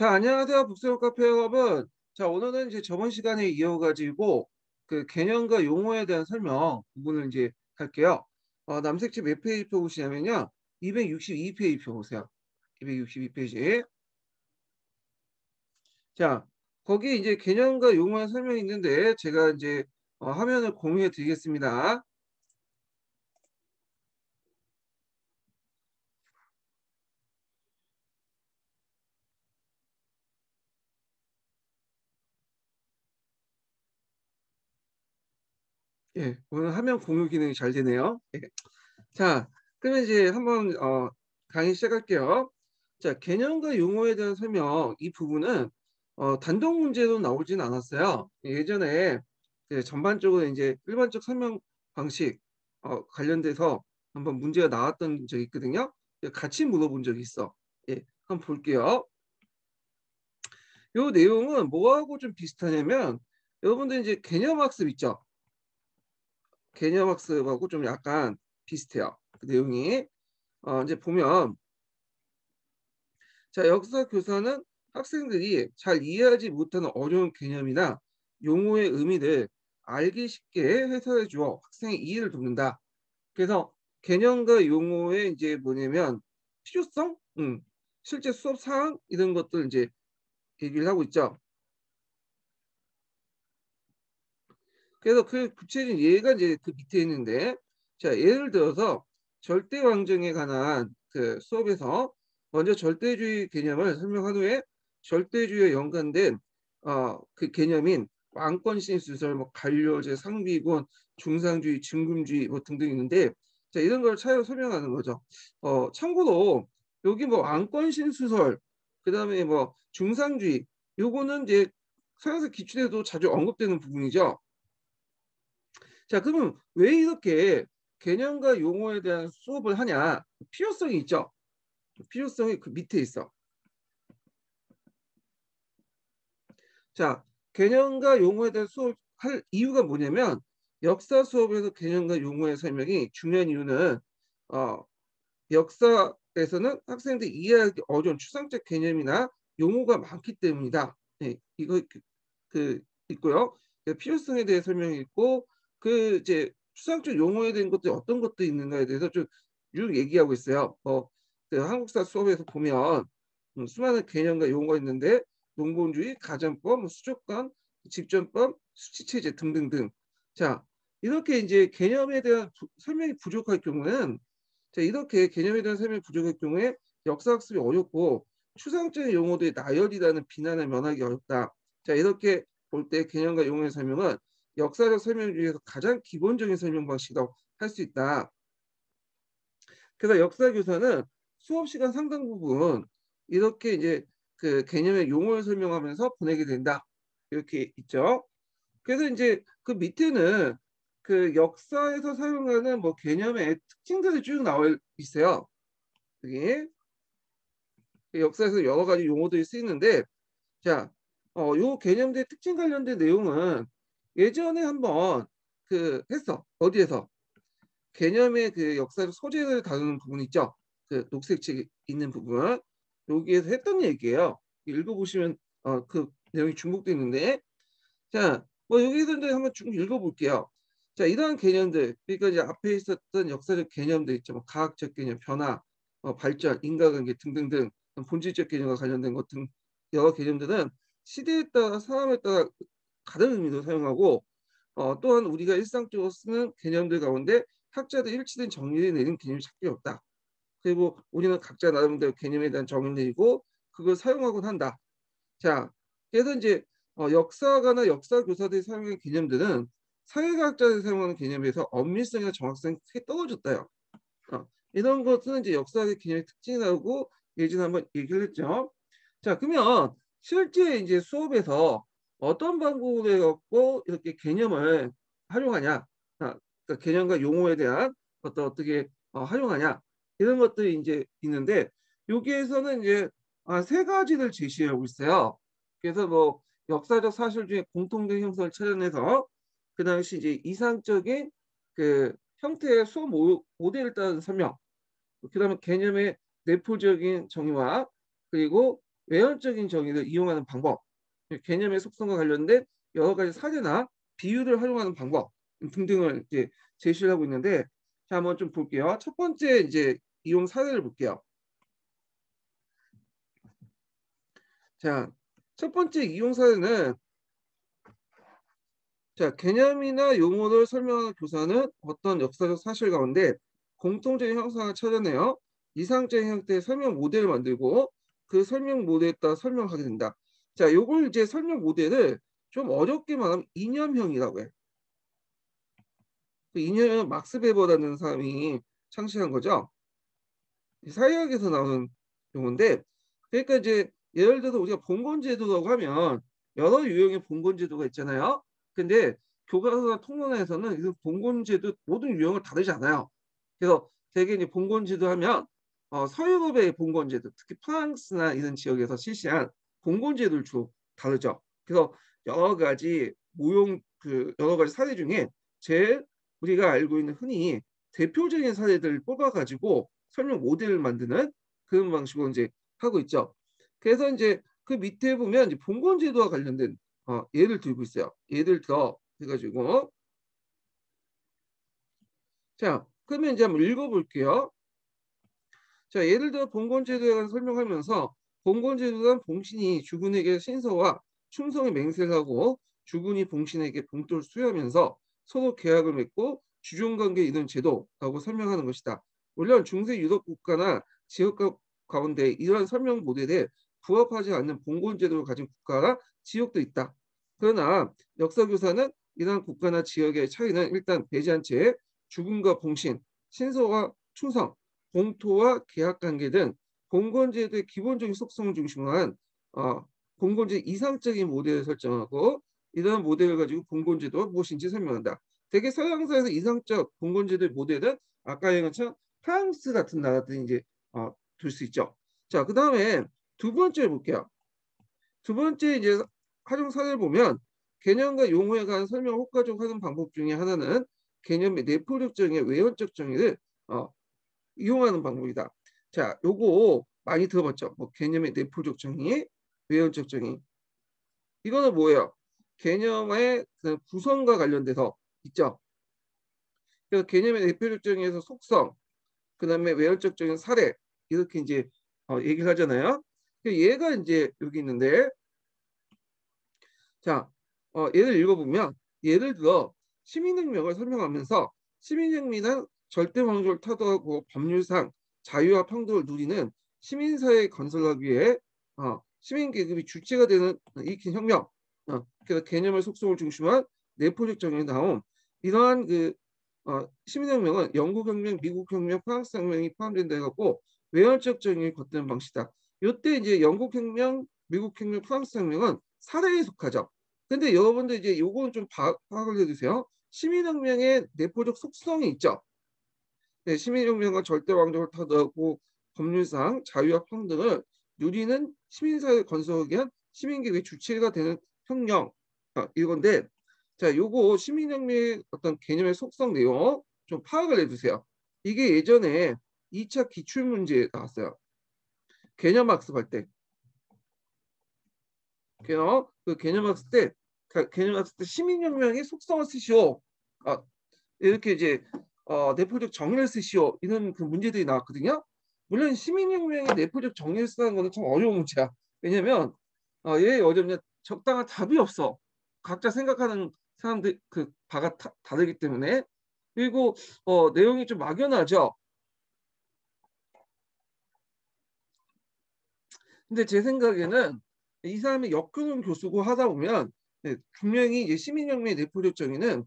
자, 안녕하세요. 북새우 카페 여러분. 자, 오늘은 이제 저번 시간에 이어가지고 그 개념과 용어에 대한 설명 부분을 이제 할게요. 어, 남색집 몇 페이지 표 보시냐면요. 262페이지 표 보세요. 262페이지. 자, 거기 이제 개념과 용어의 설명이 있는데 제가 이제 어, 화면을 공유해 드리겠습니다. 예, 오늘 화면 공유 기능이 잘 되네요. 예. 자, 그러면 이제 한번 어, 강의 시작할게요. 자, 개념과 용어에 대한 설명 이 부분은 어, 단독 문제로 나오진 않았어요. 예전에 전반적으로 이제 일반적 설명 방식 어, 관련돼서 한번 문제가 나왔던 적이 있거든요. 같이 물어본 적이 있어. 예, 한번 볼게요. 요 내용은 뭐하고 좀 비슷하냐면 여러분들 이제 개념 학습 있죠. 개념학습하고 좀 약간 비슷해요. 그 내용이 어, 이제 보면 자 역사 교사는 학생들이 잘 이해하지 못하는 어려운 개념이나 용어의 의미를 알기 쉽게 해설해 주어 학생의 이해를 돕는다. 그래서 개념과 용어의 이제 뭐냐면 필요성, 음, 실제 수업 사항 이런 것들 이제 얘기를 하고 있죠. 그래서 그 구체적인 예가 이제 그 밑에 있는데 자 예를 들어서 절대 왕정에 관한 그 수업에서 먼저 절대주의 개념을 설명한 후에 절대주의에 연관된 어, 그 개념인 왕권 신 수설, 뭐 관료제, 상비군, 중상주의, 증금주의 뭐 등등 있는데 자 이런 걸 차례로 설명하는 거죠. 어, 참고로 여기 뭐 왕권 신 수설, 그 다음에 뭐 중상주의, 요거는 이제 서양사 기출에도 자주 언급되는 부분이죠. 자, 그러면 왜 이렇게 개념과 용어에 대한 수업을 하냐? 필요성이 있죠. 필요성이 그 밑에 있어. 자, 개념과 용어에 대한 수업할 이유가 뭐냐면 역사 수업에서 개념과 용어의 설명이 중요한 이유는 어, 역사에서는 학생들이 이해하기 어려운 추상적 개념이나 용어가 많기 때문이다. 네, 이거 그, 그 있고요. 필요성에 대해 설명이 있고 그 이제 추상적 용어에 대한 것들이 어떤 것도 있는가에 대해서 좀 쭉 얘기하고 있어요. 어, 그 한국사 수업에서 보면 음, 수많은 개념과 용어가 있는데 농본주의, 가정법, 뭐 수족관, 집전법, 수치체제 등등등. 자 이렇게 이제 개념에 대한 부, 설명이 부족할 경우는 자 이렇게 개념에 대한 설명이 부족할 경우에 역사학습이 어렵고 추상적인 용어들이 나열이라는 비난을 면하기 어렵다. 자 이렇게 볼 때 개념과 용어의 설명은 역사적 설명 중에서 가장 기본적인 설명 방식이라고 할 수 있다. 그래서 역사 교사는 수업 시간 상당 부분 이렇게 이제 그 개념의 용어를 설명하면서 보내게 된다. 이렇게 있죠. 그래서 이제 그 밑에는 그 역사에서 사용하는 뭐 개념의 특징들이 쭉 나와 있어요. 여기 역사에서 여러 가지 용어들이 쓰이는데 자, 어, 요 개념들의 특징 관련된 내용은 예전에 한번 그 했어. 어디에서? 개념의 그 역사적 소재를 다루는 부분 있죠. 그 녹색 책에 있는 부분. 여기에서 했던 얘기예요. 읽어보시면 어, 그 내용이 중복되어 있는데 자, 뭐 여기서 이제 한번 쭉 읽어볼게요. 자, 이러한 개념들, 그러니까 이제 앞에 있었던 역사적 개념들 있죠. 뭐 과학적 개념, 변화, 어, 발전, 인과관계 등등등 본질적 개념과 관련된 것 등 여러 개념들은 시대에 따라 사람에 따라 다른 의미로 사용하고 어, 또한 우리가 일상적으로 쓰는 개념들 가운데 학자들 일치된 정의를 내린 개념이 찾기 없다. 그리고 우리는 각자 나름대로 개념에 대한 정의를 내리고 그걸 사용하곤 한다. 자, 그래서 이제 어, 역사가나 역사 교사들이 사용하는 개념들은 사회과학자들이 사용하는 개념에서 엄밀성이나 정확성이 크게 떨어졌다요. 어, 이런 것은 이제 역사의 개념의 특징이라고 예전에 한번 얘기를 했죠. 자, 그러면 실제 이제 수업에서 어떤 방법을 갖고 이렇게 개념을 활용하냐, 아, 그러니까 개념과 용어에 대한 어떤 어떻게 어, 활용하냐. 이런 것들이 이제 있는데 여기에서는 이제 아, 세 가지를 제시하고 있어요. 그래서 뭐 역사적 사실 중에 공통된 형성을 찾아내서 그 당시 이제 이상적인 그 형태의 수업 모델을 따른 설명, 그 다음에 개념의 내포적인 정의와 그리고 외연적인 정의를 이용하는 방법, 개념의 속성과 관련된 여러 가지 사례나 비유를 활용하는 방법 등등을 이제 제시를 하고 있는데 자 한번 좀 볼게요. 첫 번째 이제 이용 사례를 볼게요. 자, 첫 번째 이용 사례는 자, 개념이나 용어를 설명하는 교사는 어떤 역사적 사실 가운데 공통적인 형상을 찾아내어 이상적인 형태의 설명 모델을 만들고 그 설명 모델에 따라 설명하게 된다. 자, 요걸 이제 설명 모델을 좀 어렵게 말하면 이념형이라고 해. 그 이념형 막스 베버라는 사람이 창시한 거죠. 사회학에서 나오는 용어인데 그러니까 이제 예를 들어서 우리가 봉건제도라고 하면 여러 유형의 봉건제도가 있잖아요. 근데 교과서나 통론에서는 이 봉건제도 모든 유형을 다르지 않아요. 그래서 대개 이제 봉건제도 하면 어, 서유럽의 봉건제도, 특히 프랑스나 이런 지역에서 실시한 봉건제도를 주로 다르죠. 그래서 여러 가지 모형 그 여러 가지 사례 중에 제일 우리가 알고 있는 흔히 대표적인 사례들을 뽑아가지고 설명 모델을 만드는 그런 방식으로 이제 하고 있죠. 그래서 이제 그 밑에 보면 봉건제도와 관련된 어, 예를 들고 있어요. 예를 들어 해가지고 자 그러면 이제 한번 읽어볼게요. 자 예를 들어 봉건제도에 관한 설명하면서 봉건제도란 봉신이 주군에게 신서와 충성의 맹세를 하고 주군이 봉신에게 봉토를 수여하면서 서로 계약을 맺고 주종관계 이런 제도라고 설명하는 것이다. 물론 중세 유럽 국가나 지역 가운데 이러한 설명 모델에 부합하지 않는 봉건제도를 가진 국가나 지역도 있다. 그러나 역사교사는 이러한 국가나 지역의 차이는 일단 배제한 채 죽음과 봉신, 신서와 충성, 공토와 계약관계 등 봉건제도의 기본적인 속성을 중심으로 한 어, 봉건제 이상적인 모델을 설정하고 이러한 모델을 가지고 봉건제도가 무엇인지 설명한다. 대개 서양사에서 이상적 봉건제도의 모델은 아까 얘기한 것처럼 프랑스 같은 나라들이 이제 어, 둘 수 있죠. 자, 그 다음에 두 번째 볼게요. 두 번째 이제 활용 사례를 보면 개념과 용어에 관한 설명을 효과적으로 하는 방법 중에 하나는 개념의 내포적 정의, 외연적 정의를 어, 이용하는 방법이다. 자, 요거 많이 들어봤죠? 뭐 개념의 내포적 정의, 외연적 정의. 이거는 뭐예요? 개념의 그 구성과 관련돼서 있죠. 그래서 개념의 대표적 정의에서 속성, 그 다음에 외연적 정의 사례 이렇게 이제 어, 얘기를 하잖아요. 얘가 이제 여기 있는데 자 어, 얘를 읽어보면 예를 들어 시민혁명을 설명하면서 시민혁명은 절대 왕조를 타도하고 법률상 자유와 평등을 누리는 시민사회 건설하기 위해 어, 시민 계급이 주체가 되는 일으킨 혁명 어, 그래서 개념의 속성을 중심한 내포적 정에 나온 이러한 그 어, 시민혁명은 영국혁명, 미국혁명, 프랑스혁명이 포함된다 해갖고 외연적 정의를 걷는 방식이다. 이때 이제 영국혁명, 미국혁명, 프랑스혁명은 사례에 속하죠. 근데 여러분들 이제 요거는 좀 파, 악을 해주세요. 시민혁명의 내포적 속성이 있죠. 네, 시민혁명과 절대 왕족을 타도하고 법률상 자유와 평등을 누리는 시민사회 건설을 위한 시민계획 주체가 되는 혁명 아, 이건데 자 요거 시민혁명의 어떤 개념의 속성 내용 좀 파악을 해주세요. 이게 예전에 2차 기출문제에 나왔어요. 개념 학습할 때. 개념, 그 개념 학습 때, 개념 학습 때 시민혁명의 속성을 쓰시오. 아, 이렇게 이제 어, 내포적 정의를 쓰시오. 이런 그 문제들이 나왔거든요. 물론 시민혁명의 내포적 정의를 쓰는 거는 참 어려운 문제야. 왜냐면 어, 얘 어렵냐 적당한 답이 없어. 각자 생각하는 사람들 그 바가 다, 다르기 때문에 그리고 어, 내용이 좀 막연하죠. 근데 제 생각에는 이 사람이 역교훈 교수고 하다 보면 네, 분명히 이제 시민혁명의 내포적 정의는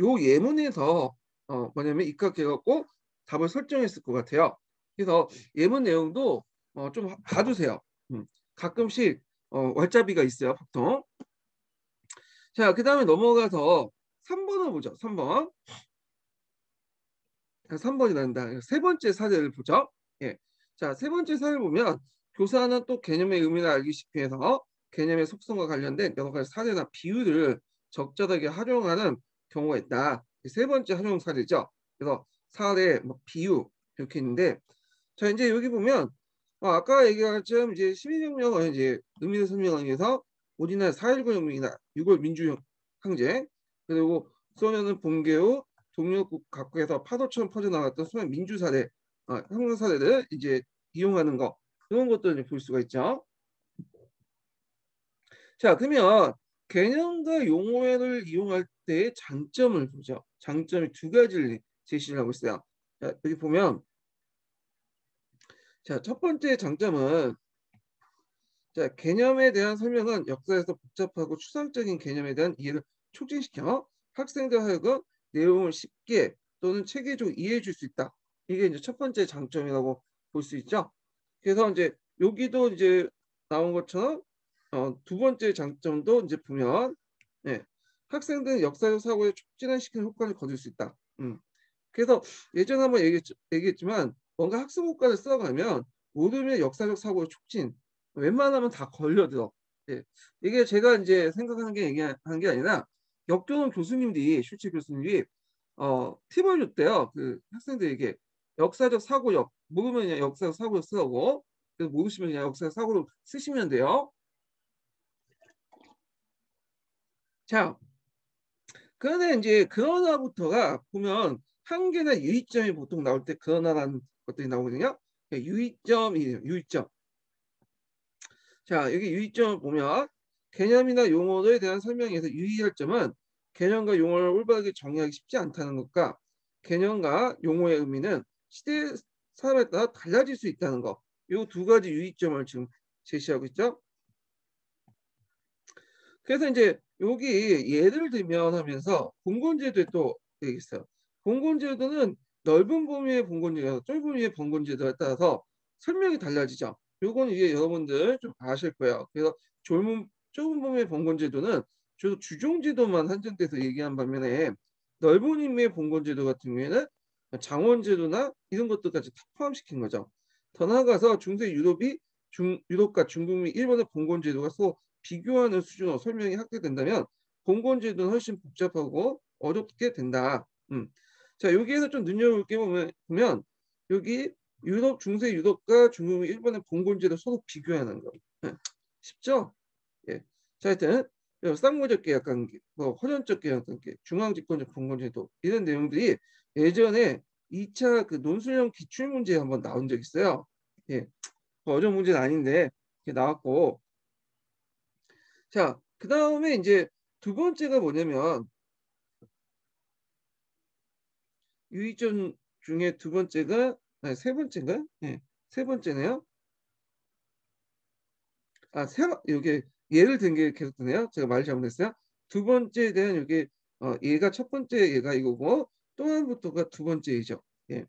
요 예문에서 어, 뭐냐면 입각해갖고 답을 설정했을 것 같아요. 그래서 예문 내용도 어, 좀 봐주세요. 음, 가끔씩 어, 월자비가 있어요, 보통. 자, 그 다음에 넘어가서 3번을 보죠. 3번. 3번이 난다. 세 번째 사례를 보죠. 예. 자, 세 번째 사례를 보면 교사는 또 개념의 의미를 알기 쉽게 해서 개념의 속성과 관련된 여러 가지 사례나 비유를 적절하게 활용하는 경우가 있다. 세 번째 활용 사례죠. 그래서 사례, 뭐 비유 이렇게 있는데 자 이제 여기 보면 어, 아까 얘기한 것처럼 이제 12혁명은 이제 의미를 설명하기 위해서 우리나라 4.19 혁명이나 6월 민주항쟁 그리고 소련은 붕괴 후 동력국 각국에서 파도처럼 퍼져나갔던 소련 민주 사례, 어, 혁명 사례를 이제 이용하는 거 이런 것들을 볼 수가 있죠. 자 그러면 개념과 용어를 이용할 때의 장점을 보죠. 장점이 두 가지를 제시를 하고 있어요. 자, 여기 보면 자, 첫 번째 장점은 자, 개념에 대한 설명은 역사에서 복잡하고 추상적인 개념에 대한 이해를 촉진시켜 학생들 하여금 내용을 쉽게 또는 체계적으로 이해해 줄 수 있다. 이게 이제 첫 번째 장점이라고 볼 수 있죠. 그래서 이제 여기도 이제 나온 것처럼 어, 두 번째 장점도 이제 보면 네, 학생들은 역사적 사고에 촉진시키는 효과를 거둘 수 있다. 음. 그래서 예전에 한번 얘기했, 얘기했지만 뭔가 학습 효과를 써가면 모두의 역사적 사고의 촉진 웬만하면 다 걸려들어. 예. 이게 제가 이제 생각하는 게 얘기하는 게 아니라 역교원 교수님들이 실제 교수님이 어, 팁을 줬대요. 그 학생들에게 역사적 사고력 모르면 그냥 역사적 사고력 쓰라고 모르시면 그냥 역사적 사고로 쓰시면 돼요. 자, 그런데 이제 그러나부터가 보면 한계나 유의점이 보통 나올 때 그러나라는 것들이 나오거든요. 유의점이에요. 유의점. 자, 여기 유의점 보면 개념이나 용어에 대한 설명에서 유의할 점은 개념과 용어를 올바르게 정의하기 쉽지 않다는 것과 개념과 용어의 의미는 시대 사람에 따라 달라질 수 있다는 것. 이 두 가지 유의점을 지금 제시하고 있죠. 그래서 이제 여기 예를 들면 하면서 공건제도에 또 되어 있어요. 공건제도는 넓은 범위의 봉건제도, 좁은 범위의 봉건제도에 따라서 설명이 달라지죠. 요건 이게 여러분들 좀 아실 거예요. 그래서 좁은, 좁은 범위의 봉건제도는 주로 주종제도만 한정돼서 얘기한 반면에 넓은 의미의 봉건제도 같은 경우에는 장원제도나 이런 것들까지 다 포함시킨 거죠. 더 나아가서 중세 유럽이 중, 유럽과 중국 및 일본의 봉건제도가 서로 비교하는 수준으로 설명이 확대된다면 봉건제도는 훨씬 복잡하고 어렵게 된다. 음. 자 여기에서 좀 눈여볼 게 보면, 보면 여기 유럽 중세 유럽과 중국 일본의 봉건제도 서로 비교하는 거 네. 쉽죠? 예. 자 하여튼 쌍무적 계약 관계, 뭐 허전적 계약 관계, 중앙집권적 봉건제도 이런 내용들이 예전에 2차 그 논술형 기출 문제에 한번 나온 적 있어요. 예. 뭐 어려운 문제는 아닌데 나왔고 자, 그 다음에 이제 두 번째가 뭐냐면 유의점 중에 두 번째가 아니, 세 번째인가? 네, 세 번째네요. 아, 세 여기 예를 든 게 계속 드네요. 제가 말 잘못했어요. 두 번째에 대한 여기 어, 얘가 첫 번째 얘가 이거고 또 하나부터가 두 번째이죠. 예.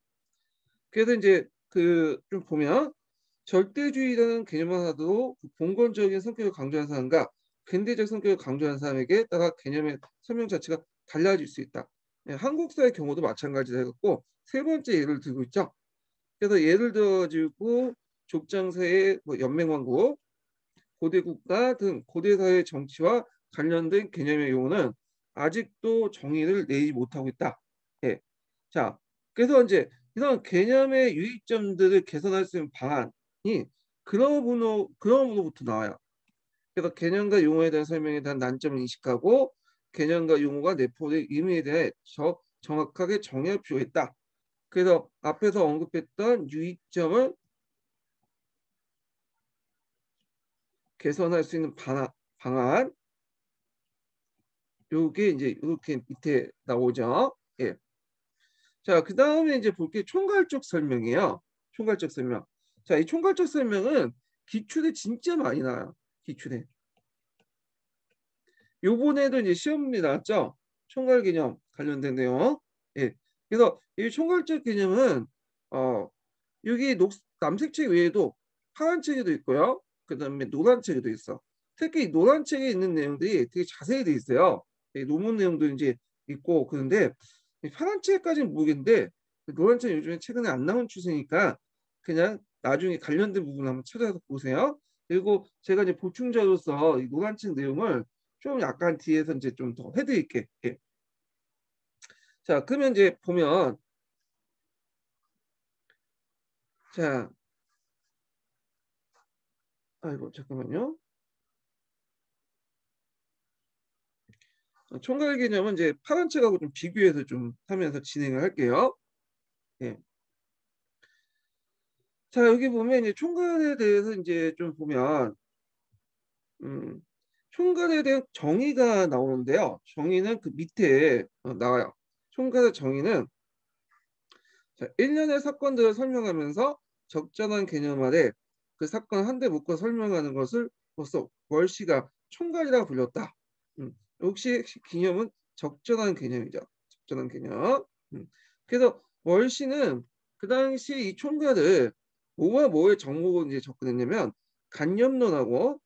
그래서 이제 그 좀 보면 절대주의라는 개념만 하도 그 봉건적인 성격을 강조하는 사람과 근대적 성격을 강조하는 사람에게 따라 개념의 설명 자체가 달라질 수 있다. 예, 한국사의 경우도 마찬가지다 해갖고 세 번째 예를 들고 있죠. 그래서 예를 들어가지고 족장사의 뭐 연맹왕국, 고대국가 등 고대사회 정치와 관련된 개념의 용어는 아직도 정의를 내지 못하고 있다. 예. 자, 그래서 이제 이런 개념의 유의점들을 개선할 수 있는 방안이 그러므로, 그러므로부터 나와요. 그래서 개념과 용어에 대한 설명에 대한 난점을 인식하고 개념과 용어가 내포된 의미에 대해 저, 정확하게 정의할 필요가 있다. 그래서 앞에서 언급했던 유의점을 개선할 수 있는 방안, 방안 요게 이제 이렇게 밑에 나오죠. 예. 자, 그 다음에 이제 볼 게 총괄적 설명이에요. 총괄적 설명. 자, 이 총괄적 설명은 기출에 진짜 많이 나와요. 기출에. 요번에도 이제 시험이 나왔죠. 총괄 개념 관련된 내용. 예. 그래서 이 총괄적 개념은 어 여기 녹, 남색 책 외에도 파란 책에도 있고요. 그 다음에 노란 책에도 있어. 특히 노란 책에 있는 내용들이 되게 자세히 돼 있어요. 논문 내용도 이제 있고 그런데 파란 책까지는 모르겠는데 노란 책 요즘에 최근에 안 나온 추세니까 그냥 나중에 관련된 부분 한번 찾아서 보세요. 그리고 제가 이제 보충자로서 이 노란 책 내용을 좀 약간 뒤에서 이제 좀 더 해드릴게. 예. 자, 그러면 이제 보면 자 아이고 잠깐만요. 총괄 개념은 이제 파란 책하고 좀 비교해서 좀 하면서 진행을 할게요. 예. 자 여기 보면 이제 총괄에 대해서 이제 좀 보면 음, 총괄에 대한 정의가 나오는데요. 정의는 그 밑에 어, 나와요. 총괄의 정의는 자, 1년의 사건들을 설명하면서 적절한 개념 아래 그 사건 한 대 묶어 설명하는 것을 벌써 월시가 총괄이라고 불렸다. 음, 역시 개념은 적절한 개념이죠. 적절한 개념. 음, 그래서 월시는 그 당시 이 총괄을 뭐와 뭐의 정목을 이제 접근했냐면 간념론하고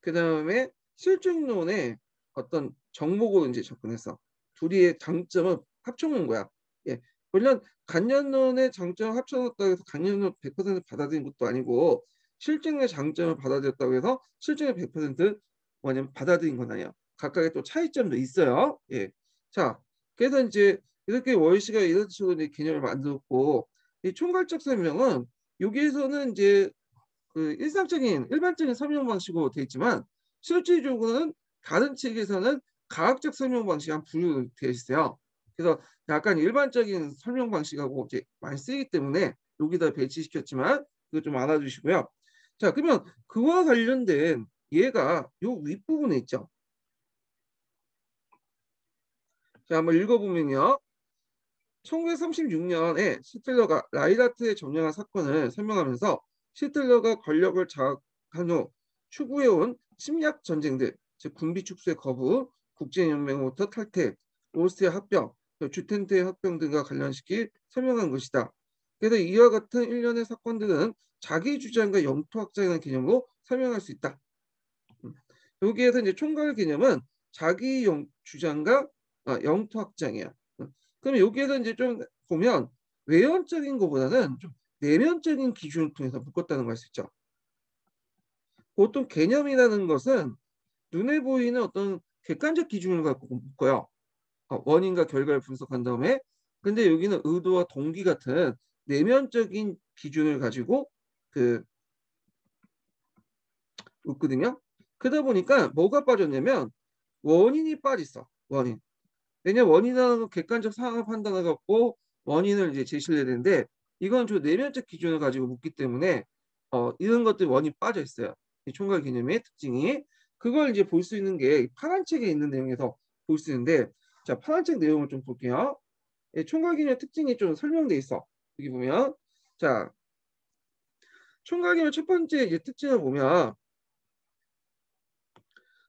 그 다음에 실증론의 어떤 정목으로 이제 접근해서 둘이의 장점을 합쳐놓은 거야. 예. 물론 간년론의 장점을 합쳐놓았다고 해서 간년론 100% 받아들인 것도 아니고 실증의 장점을 받아들였다고 해서 실증의 100% 뭐냐면 받아들인 건 아니야. 각각의 또 차이점도 있어요. 예. 자, 그래서 이제 이렇게 월시가 이런 식으로 이제 개념을 만들었고 이 총괄적 설명은 여기에서는 이제 그 일상적인 일반적인 설명 방식으로 되어 있지만 실질적으로는 다른 책에서는 과학적 설명 방식이 한 분류 되어 있어요. 그래서 약간 일반적인 설명 방식하고 이제 많이 쓰이기 때문에 여기다 배치시켰지만 그거 좀 알아주시고요. 자 그러면 그와 관련된 얘가 요 윗부분에 있죠. 자 한번 읽어보면요. 1936년에 시틀러가 라이다트의 점령한 사건을 설명하면서 시틀러가 권력을 장악한 후 추구해온 침략 전쟁들, 즉 군비 축소의 거부, 국제연맹으로부터 탈퇴, 오스트리아 합병, 주텐트의 합병 등과 관련시키 설명한 것이다. 그래서 이와 같은 일련의 사건들은 자기 주장과 영토 확장이라는 개념으로 설명할 수 있다. 음. 여기에서 이제 총괄 개념은 자기 영, 주장과 아, 영토 확장이야. 그럼 여기에서 이제 좀 보면 외연적인 것보다는 좀 내면적인 기준을 통해서 묶었다는 걸 수 있죠. 보통 개념이라는 것은 눈에 보이는 어떤 객관적 기준을 갖고 묶어요. 어, 원인과 결과를 분석한 다음에 근데 여기는 의도와 동기 같은 내면적인 기준을 가지고 그 묶거든요. 그러다 보니까 뭐가 빠졌냐면 원인이 빠졌어. 원인. 왜냐면 원인은 객관적 상황을 판단해 갖고 원인을 이제 제시를 해야 되는데 이건 저 내면적 기준을 가지고 묻기 때문에 어, 이런 것들이 원인 빠져 있어요. 총괄 개념의 특징이 그걸 이제 볼 수 있는 게 파란 책에 있는 내용에서 볼 수 있는데 자 파란 책 내용을 좀 볼게요. 예, 총괄 개념의 특징이 좀 설명돼 있어. 여기 보면 자 총괄 개념 첫 번째 이제 특징을 보면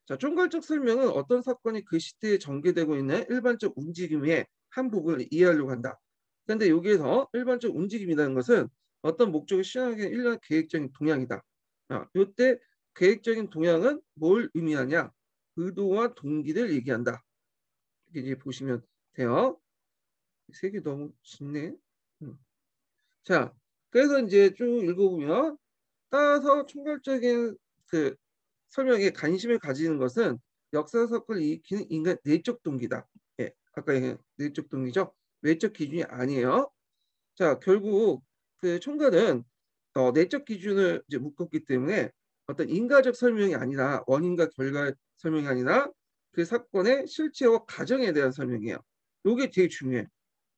자, 총괄적 설명은 어떤 사건이 그 시대에 전개되고 있는 일반적 움직임의 한 부분을 이해하려고 한다. 그런데 여기에서 일반적 움직임이라는 것은 어떤 목적을 실현하기 일련 계획적인 동향이다. 아, 이때 계획적인 동향은 뭘 의미하냐? 의도와 동기를 얘기한다. 이렇게 이제 보시면 돼요. 색이 너무 짙네. 음. 자, 그래서 이제 쭉 읽어보면 따라서 총괄적인 그 설명에 관심을 가지는 것은 역사 사건을 일으키는 인간 내적 동기다. 예, 아까 얘기한 내적 동기죠. 외적 기준이 아니에요. 자, 결국 그 총괄은 어, 내적 기준을 이제 묶었기 때문에 어떤 인과적 설명이 아니라 원인과 결과 설명이 아니라 그 사건의 실체와 가정에 대한 설명이에요. 이게 되게 중요해.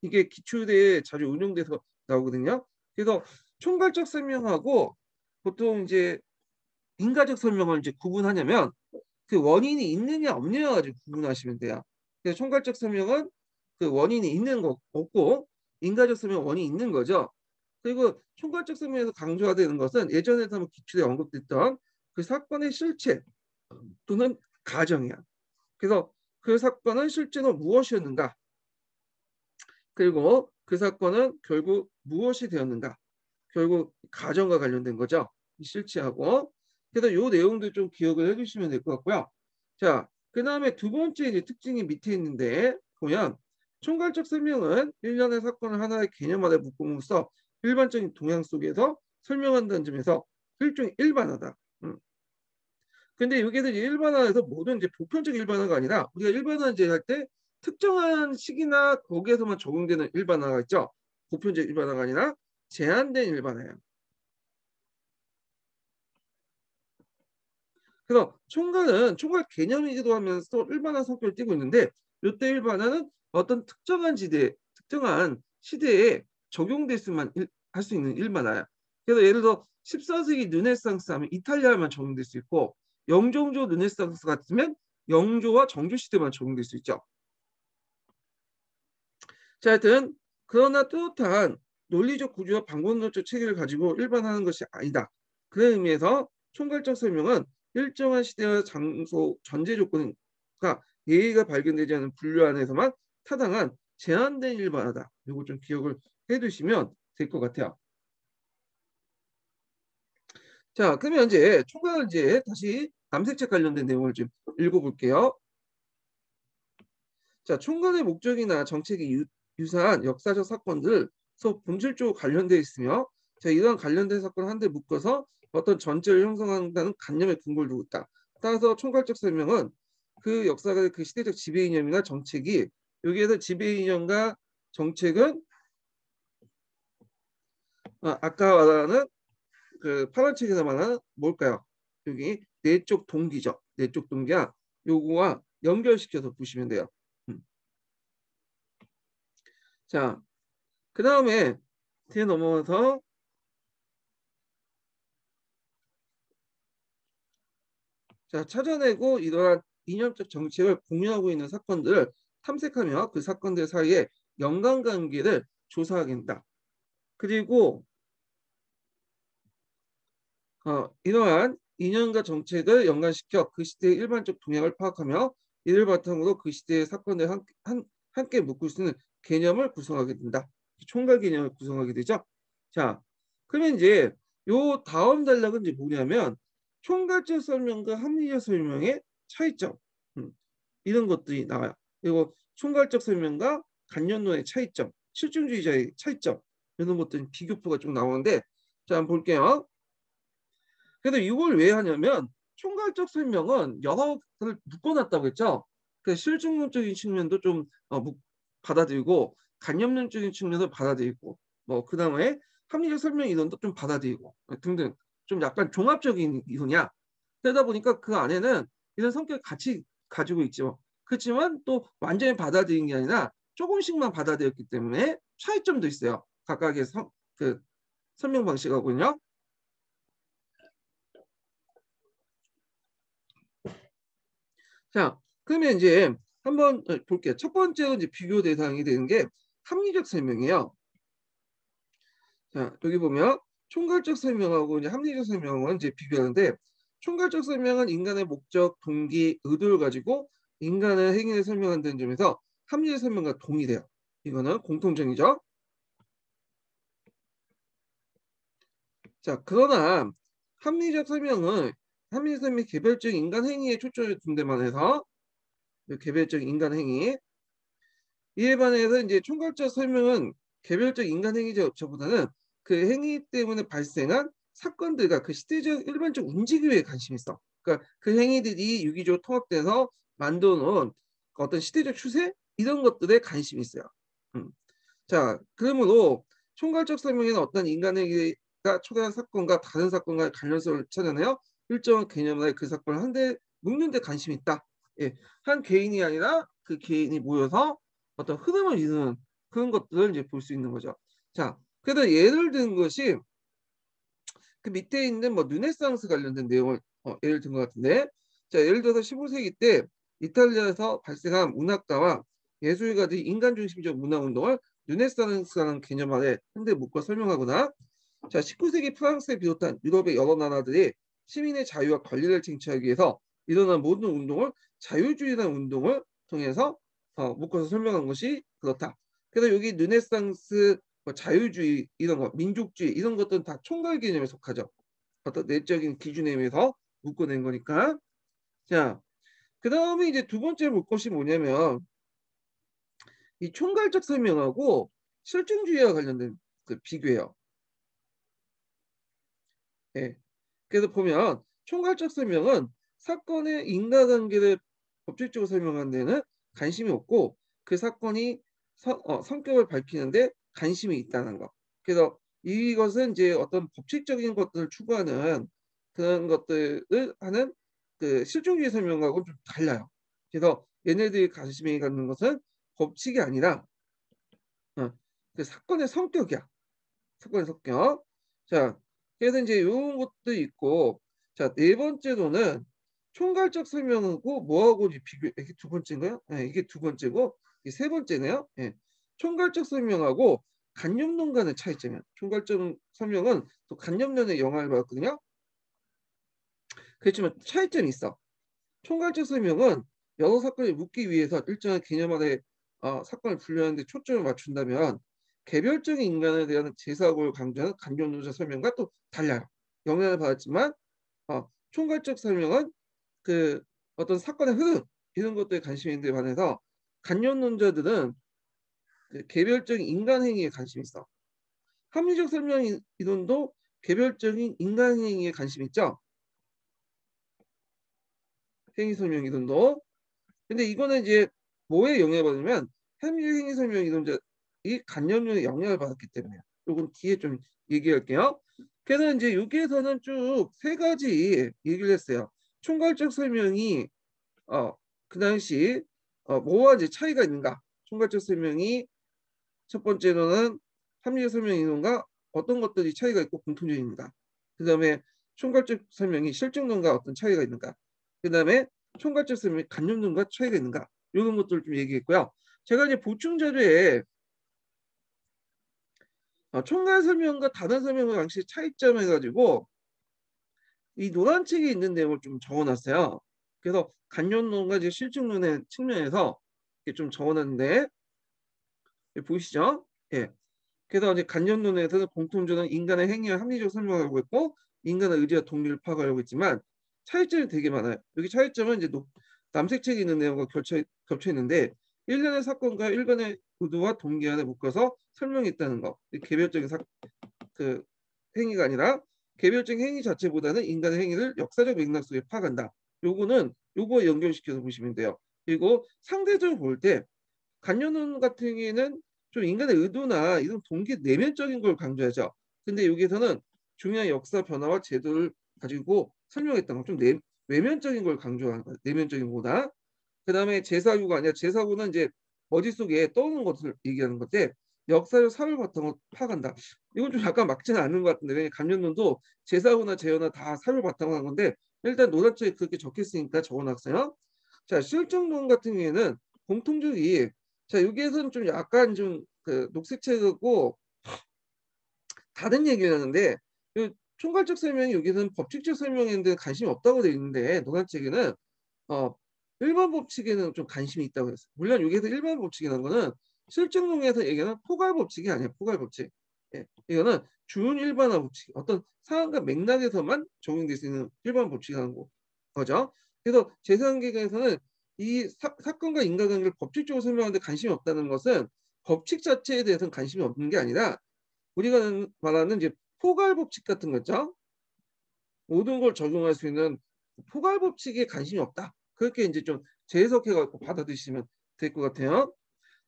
이게 기출대에 자주 운용돼서 나오거든요. 그래서 총괄적 설명하고 보통 이제 인과적 설명을 이제 구분하냐면 그 원인이 있느냐 없느냐 가지고 구분하시면 돼요. 그래서 총괄적 설명은 그 원인이 있는 거 없고 인과적 설명 원인이 있는 거죠. 그리고 총괄적 설명에서 강조가 되는 것은 예전에도 한번 기출에 언급됐던 그 사건의 실체 또는 가정이야. 그래서 그 사건은 실제로 무엇이었는가? 그리고 그 사건은 결국 무엇이 되었는가? 결국 가정과 관련된 거죠. 실체하고 그래서 요 내용도 좀 기억을 해주시면 될 것 같고요. 자, 그 다음에 두 번째 이제 특징이 밑에 있는데 보면 총괄적 설명은 일련의 사건을 하나의 개념 안에 묶음으로써 일반적인 동향 속에서 설명한다는 점에서 일종의 일반화다. 음. 근데 여기에서 일반화에서 모든 이제 보편적 일반화가 아니라 우리가 일반화 이제 할 때 특정한 시기나 거기에서만 적용되는 일반화가 있죠. 보편적 일반화가 아니라 제한된 일반화예요. 그래서 총괄은 총괄 개념이기도 하면서 일반화 성격을 띠고 있는데 이때 일반화는 어떤 특정한 지대, 특정한 시대에 적용될 수만 할 수 있는 일반화야. 그래서 예를 들어 14세기 르네상스 하면 이탈리아만 적용될 수 있고 영종조 르네상스 같으면 영조와 정조 시대만 적용될 수 있죠. 자, 하여튼 그러나 뚜렷한 논리적 구조와 방법론적 체계를 가지고 일반화하는 것이 아니다. 그 의미에서 총괄적 설명은 일정한 시대와 장소 전제 조건과 예의가 발견되지 않은 분류 안에서만 타당한 제한된 일반화다. 이거 좀 기억을 해두시면 될 것 같아요. 자, 그러면 이제 총괄 이제 다시 남색책 관련된 내용을 좀 읽어볼게요. 자, 총괄의 목적이나 정책이 유, 유사한 역사적 사건들서 본질적으로 관련되어 있으며 자, 이러한 관련된 사건 을한대 묶어서 어떤 전체를 형성한다는 관념에 근거를 두고 있다. 따라서 총괄적 설명은 그 역사가 그 시대적 지배 이념이나 정책이 여기에서 지배 이념과 정책은 아, 아까 말하는 그 파란 책에서 말하는 뭘까요? 여기 내적 동기죠. 내적 동기야. 요거와 연결시켜서 보시면 돼요. 음. 자, 그 다음에 뒤에 넘어가서 자 찾아내고 이러한 이념적 정책을 공유하고 있는 사건들을 탐색하며 그 사건들 사이에 연관관계를 조사하겠다. 그리고 어, 이러한 이념과 정책을 연관시켜 그 시대의 일반적 동향을 파악하며 이를 바탕으로 그 시대의 사건을 한, 한, 함께 묶을 수 있는 개념을 구성하게 된다. 총괄 개념을 구성하게 되죠. 자, 그러면 이제 요 다음 단락은 이제 뭐냐면 총괄적 설명과 합리적 설명의 차이점 음, 이런 것들이 나와요. 그리고 총괄적 설명과 간연론의 차이점, 실증주의자의 차이점 이런 것들 비교표가 좀 나오는데 자 한번 볼게요. 그래서 이걸 왜 하냐면 총괄적 설명은 여러 것을 묶어놨다고 했죠. 그 실증론적인 측면도 좀 어, 받아들이고 간념론적인 측면도 받아들이고 뭐 그 다음에 합리적 설명 이론도 좀 받아들이고 등등 좀 약간 종합적인 이론이야. 그러다 보니까 그 안에는 이런 성격을 같이 가지고 있죠. 그렇지만 또 완전히 받아들인 게 아니라 조금씩만 받아들였기 때문에 차이점도 있어요. 각각의 성, 그 설명 방식하고요. 자, 그러면 이제 한번 볼게요. 첫 번째로 이제 비교 대상이 되는 게 합리적 설명이에요. 자, 여기 보면 총괄적 설명하고 이제 합리적 설명은 이제 비교하는데 총괄적 설명은 인간의 목적, 동기, 의도를 가지고 인간의 행위를 설명한다는 점에서 합리적 설명과 동의돼요. 이거는 공통점이죠. 자, 그러나 합리적 설명은 합리적 설명이 개별적 인간 행위에 초점을 둔 데만 해서 개별적 인간 행위 이에 반해서 이제 총괄적 설명은 개별적 인간 행위저보다는 그 행위 때문에 발생한 사건들과 그 시대적 일반적 움직임에 관심이 있어. 그러니까 그 행위들이 유기적으로 통합돼서 놓은 어떤 시대적 추세 이런 것들에 관심이 있어요. 음. 자, 그러므로 총괄적 설명에는 어떤 인간에게가 초래한 사건과 다른 사건과의 관련성을 찾아내요. 일정한 개념의 그 사건을 한데 묶는 데 관심이 있다. 예, 한 개인이 아니라 그 개인이 모여서 어떤 흐름을 이루는 그런 것들을 이제 볼 수 있는 거죠. 자, 그래서 예를 든 것이 그 밑에 있는 뭐 르네상스 관련된 내용을 어, 예를 든 것 같은데 자 예를 들어서 15세기 때 이탈리아에서 발생한 문학가와 예술가들이 인간 중심적 문화 운동을 르네상스라는 개념 아래 현대 묶어 설명하거나 자 19세기 프랑스에 비롯한 유럽의 여러 나라들이 시민의 자유와 권리를 쟁취하기 위해서 일어난 모든 운동을 자유주의라는 운동을 통해서 어, 묶어서 설명한 것이 그렇다. 그래서 여기 르네상스 뭐 자유주의 이런 거, 민족주의 이런 것들은 다 총괄 개념에 속하죠. 어떤 내적인 기준에 의해서 묶어낸 거니까. 자, 그 다음에 이제 두 번째 볼 것이 뭐냐면 이 총괄적 설명하고 실증주의와 관련된 그 비교예요. 예. 그래서 보면 총괄적 설명은 사건의 인과관계를 법칙적으로 설명하는 데는 관심이 없고 그 사건이 서, 어, 성격을 밝히는데 관심이 있다는 거. 그래서 이것은 이제 어떤 법칙적인 것들을 추구하는 그런 것들을 하는 그 실종주의 설명하고 좀 달라요. 그래서 얘네들이 관심이 갖는 것은 법칙이 아니라 어, 그 사건의 성격이야. 사건의 성격. 자, 그래서 이제 이런 것도 있고, 자, 네 번째로는 총괄적 설명하고 뭐하고 비교, 이게 두 번째인가요? 네, 이게 두 번째고, 이게 세 번째네요. 네. 총괄적 설명하고 간접론 간의 차이점이야. 총괄적 설명은 또 간접론의 영향을 받았거든요. 그렇지만 차이점이 있어. 총괄적 설명은 여러 사건을 묻기 위해서 일정한 개념 안에 어, 사건을 분류하는데 초점을 맞춘다면 개별적인 인간에 대한 제사고를 강조하는 간접론적 설명과 또 달라요. 영향을 받았지만 어, 총괄적 설명은 그 어떤 사건의 흐름 이런 것들에 관심이 있는 데 반해서 간접론자들은 그 개별적인 인간 행위에 관심이 있어. 합리적 설명 이론도 개별적인 인간 행위에 관심 있죠. 행위 설명 이론도. 근데 이거는 이제 뭐에 영향을 받으면 합리적 행위 설명 이론자 이 간접론에 영향을 받았기 때문에 이건 뒤에 좀 얘기할게요. 그래서 이제 여기에서는 쭉 세 가지 얘기를 했어요. 총괄적 설명이 어, 그 당시 어, 뭐와 이제 차이가 있는가? 총괄적 설명이 첫 번째로는 합리적 설명 이론과 어떤 것들이 차이가 있고 공통점입니다. 그 다음에 총괄적 설명이 실증론과 어떤 차이가 있는가? 그 다음에 총괄적 설명이 간접론과 차이가 있는가? 이런 것들을 좀 얘기했고요. 제가 이제 보충 자료에 어, 총괄 설명과 단원 설명의 방식 차이점 해가지고 이 노란 책에 있는 내용을 좀 적어놨어요. 그래서 간접론과 이제 실증론의 측면에서 이렇게 좀 적어놨는데 보이시죠? 예. 그래서 이제 간접론에서는 공통점은 인간의 행위와 합리적 설명을 하고 있고 인간의 의지와 동리를 파악하려고 했지만 차이점이 되게 많아요. 여기 차이점은 이제 남색 책에 있는 내용과 겹쳐, 겹쳐 있는데 일련의 사건과 일련의 의도와 동기 안에 묶어서 설명했다는 거. 개별적인 사, 그 행위가 아니라 개별적인 행위 자체보다는 인간의 행위를 역사적 맥락 속에 파악한다. 요거는 요거 연결시켜서 보시면 돼요. 그리고 상대적으로 볼 때 간연론 같은 경우에는 좀 인간의 의도나 이런 동기 내면적인 걸 강조하죠. 근데 여기에서는 중요한 역사 변화와 제도를 가지고 설명했던 건좀 외면적인 걸 강조하는 거예요. 내면적인 거다. 그 다음에 제사구가 아니라 제사구는 이제 머릿속에 떠오르는 것을 얘기하는 건데 역사를 사회 바탕으로 파악한다. 이건 좀 약간 막지는 않는 것 같은데 왜냐면 감년론도 제사구나 제어나 다 사회 바탕으로 한 건데 일단 노란쪽에 그렇게 적혔으니까 적어놨어요. 자 실정론 같은 경우에는 공통적이 자 여기에서는 좀 약간 좀 그 녹색책하고 다른 얘기였는데 총괄적 설명이 여기서는 법칙적 설명인데 관심이 없다고 되어 있는데 노란책에는 어 일반 법칙에는 좀 관심이 있다고 했어요. 물론 여기에서 일반 법칙이라는 거는 실증론에서 얘기하는 포괄 법칙이 아니에요. 포괄 법칙. 예, 이거는 주운 일반화 법칙. 어떤 상황과 맥락에서만 적용될 수 있는 일반 법칙이라는 거죠. 그래서 재산계에서는 이 사, 건과 인과관계를 법칙적으로 설명하는데 관심이 없다는 것은 법칙 자체에 대해서는 관심이 없는 게 아니라 우리가 말하는 이제 포괄 법칙 같은 거죠. 모든 걸 적용할 수 있는 포괄 법칙에 관심이 없다. 그렇게 이제 좀 재해석해 갖고 받아들이시면 될 것 같아요.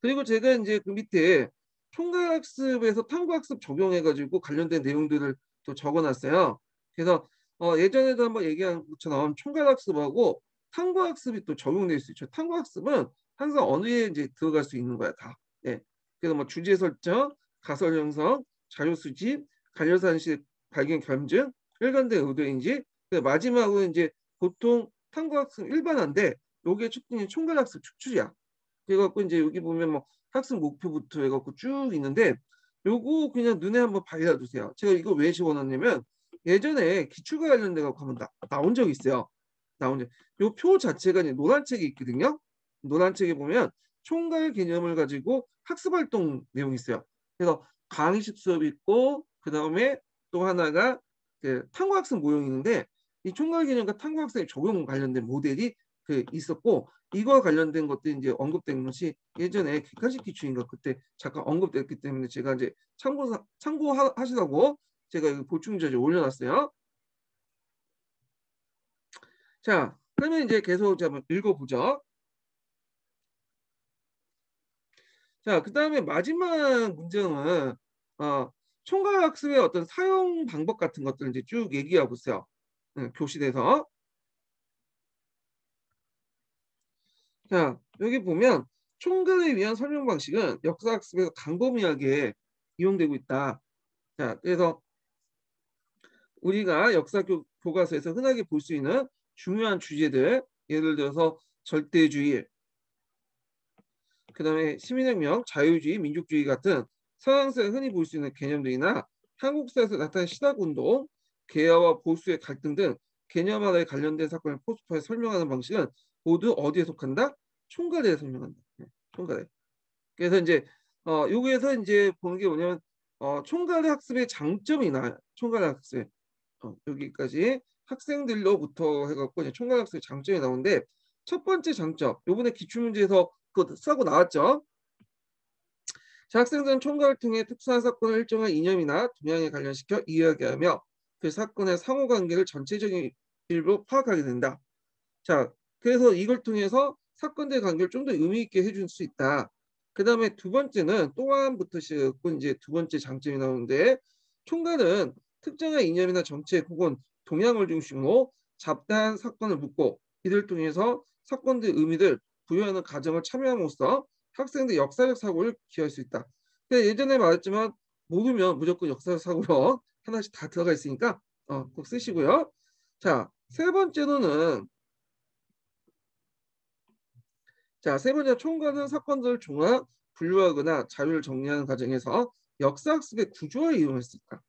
그리고 제가 이제 그 밑에 총괄학습에서 탐구학습 적용해 가지고 관련된 내용들을 또 적어놨어요. 그래서 어, 예전에도 한번 얘기한 것처럼 총괄학습하고 탐구학습이 또 적용될 수 있죠. 탐구학습은 항상 어느에 이제 들어갈 수 있는 거야 다. 예. 그래서 뭐 주제 설정, 가설 형성, 자료 수집, 관련사실 발견 겸증, 일관된 의도인지, 마지막으로 이제 보통 탐구학습 일반화인데 요게 특징이 총괄학습 축출이야. 그래갖고 이제 여기 보면 뭐 학습 목표부터 해갖고 쭉 있는데 요거 그냥 눈에 한번 발라두세요. 제가 이거 왜 집어넣냐면 예전에 기출과 관련돼 갖고 한번 나, 나온 적이 있어요. 적. 요표 자체가 이제 노란 책이 있거든요. 노란 책에 보면 총괄 개념을 가지고 학습 활동 내용이 있어요. 그래서 강의식 수업이 있고 그 다음에 또 하나가 그 탐구학습 모형이 있는데 이 총괄 개념과 탐구학습에 적용 관련된 모델이 그 있었고 이거와 관련된 것들이 이제 언급된 것이 예전에 객관식 기출인가 그때 잠깐 언급됐기 때문에 제가 이제 참고 참고하시라고 제가 보충 자료 올려놨어요. 자, 그러면 이제 계속 한번 읽어보죠. 자, 그 다음에 마지막 문제는 어, 총괄학습의 어떤 사용 방법 같은 것들을 이제 쭉 얘기하고 있어요. 네, 교실에서. 자, 여기 보면 총괄을 위한 설명 방식은 역사학습에서 광범위하게 이용되고 있다. 자, 그래서 우리가 역사 교, 교과서에서 흔하게 볼 수 있는 중요한 주제들, 예를 들어서 절대주의, 그 다음에 시민혁명, 자유주의, 민족주의 같은 서양사에 흔히 볼 수 있는 개념들이나 한국사에서 나타난 신학운동, 개화와 보수의 갈등 등 개념화에 관련된 사건을 포스터에 설명하는 방식은 모두 어디에 속한다? 총괄에 설명한다. 네, 총괄에. 그래서 이제 어 여기에서 이제 보는 게 뭐냐면 어 총괄의 학습의 장점이나 총괄의 학습 어, 여기까지 학생들로부터 해갖고 이제 총괄 학습의 장점이 나오는데 첫 번째 장점 요번에 기출문제에서 그거 쓰고 나왔죠. 자, 학생들은 총괄을 통해 특수한 사건을 일정한 이념이나 동향에 관련시켜 이야기하며 그 사건의 상호관계를 전체적인 일부 파악하게 된다. 자, 그래서 이걸 통해서 사건들의 관계를 좀 더 의미 있게 해줄 수 있다. 그 다음에 두 번째는 또한부터 시작했고 이제 두 번째 장점이 나오는데 총괄은 특정한 이념이나 정책 혹은 동향을 중심으로 잡다한 사건을 묻고 이를 통해서 사건들의 의미를 부여하는 과정을 참여함으로써 학생들 역사적 사고를 기할 수 있다. 예전에 말했지만 모르면 무조건 역사적 사고로 하나씩 다 들어가 있으니까 어, 꼭 쓰시고요. 자, 세 번째로는 자, 세 번째 총괄은 사건들을 종합, 분류하거나 자료를 정리하는 과정에서 역사학습의 이용할 수 있다.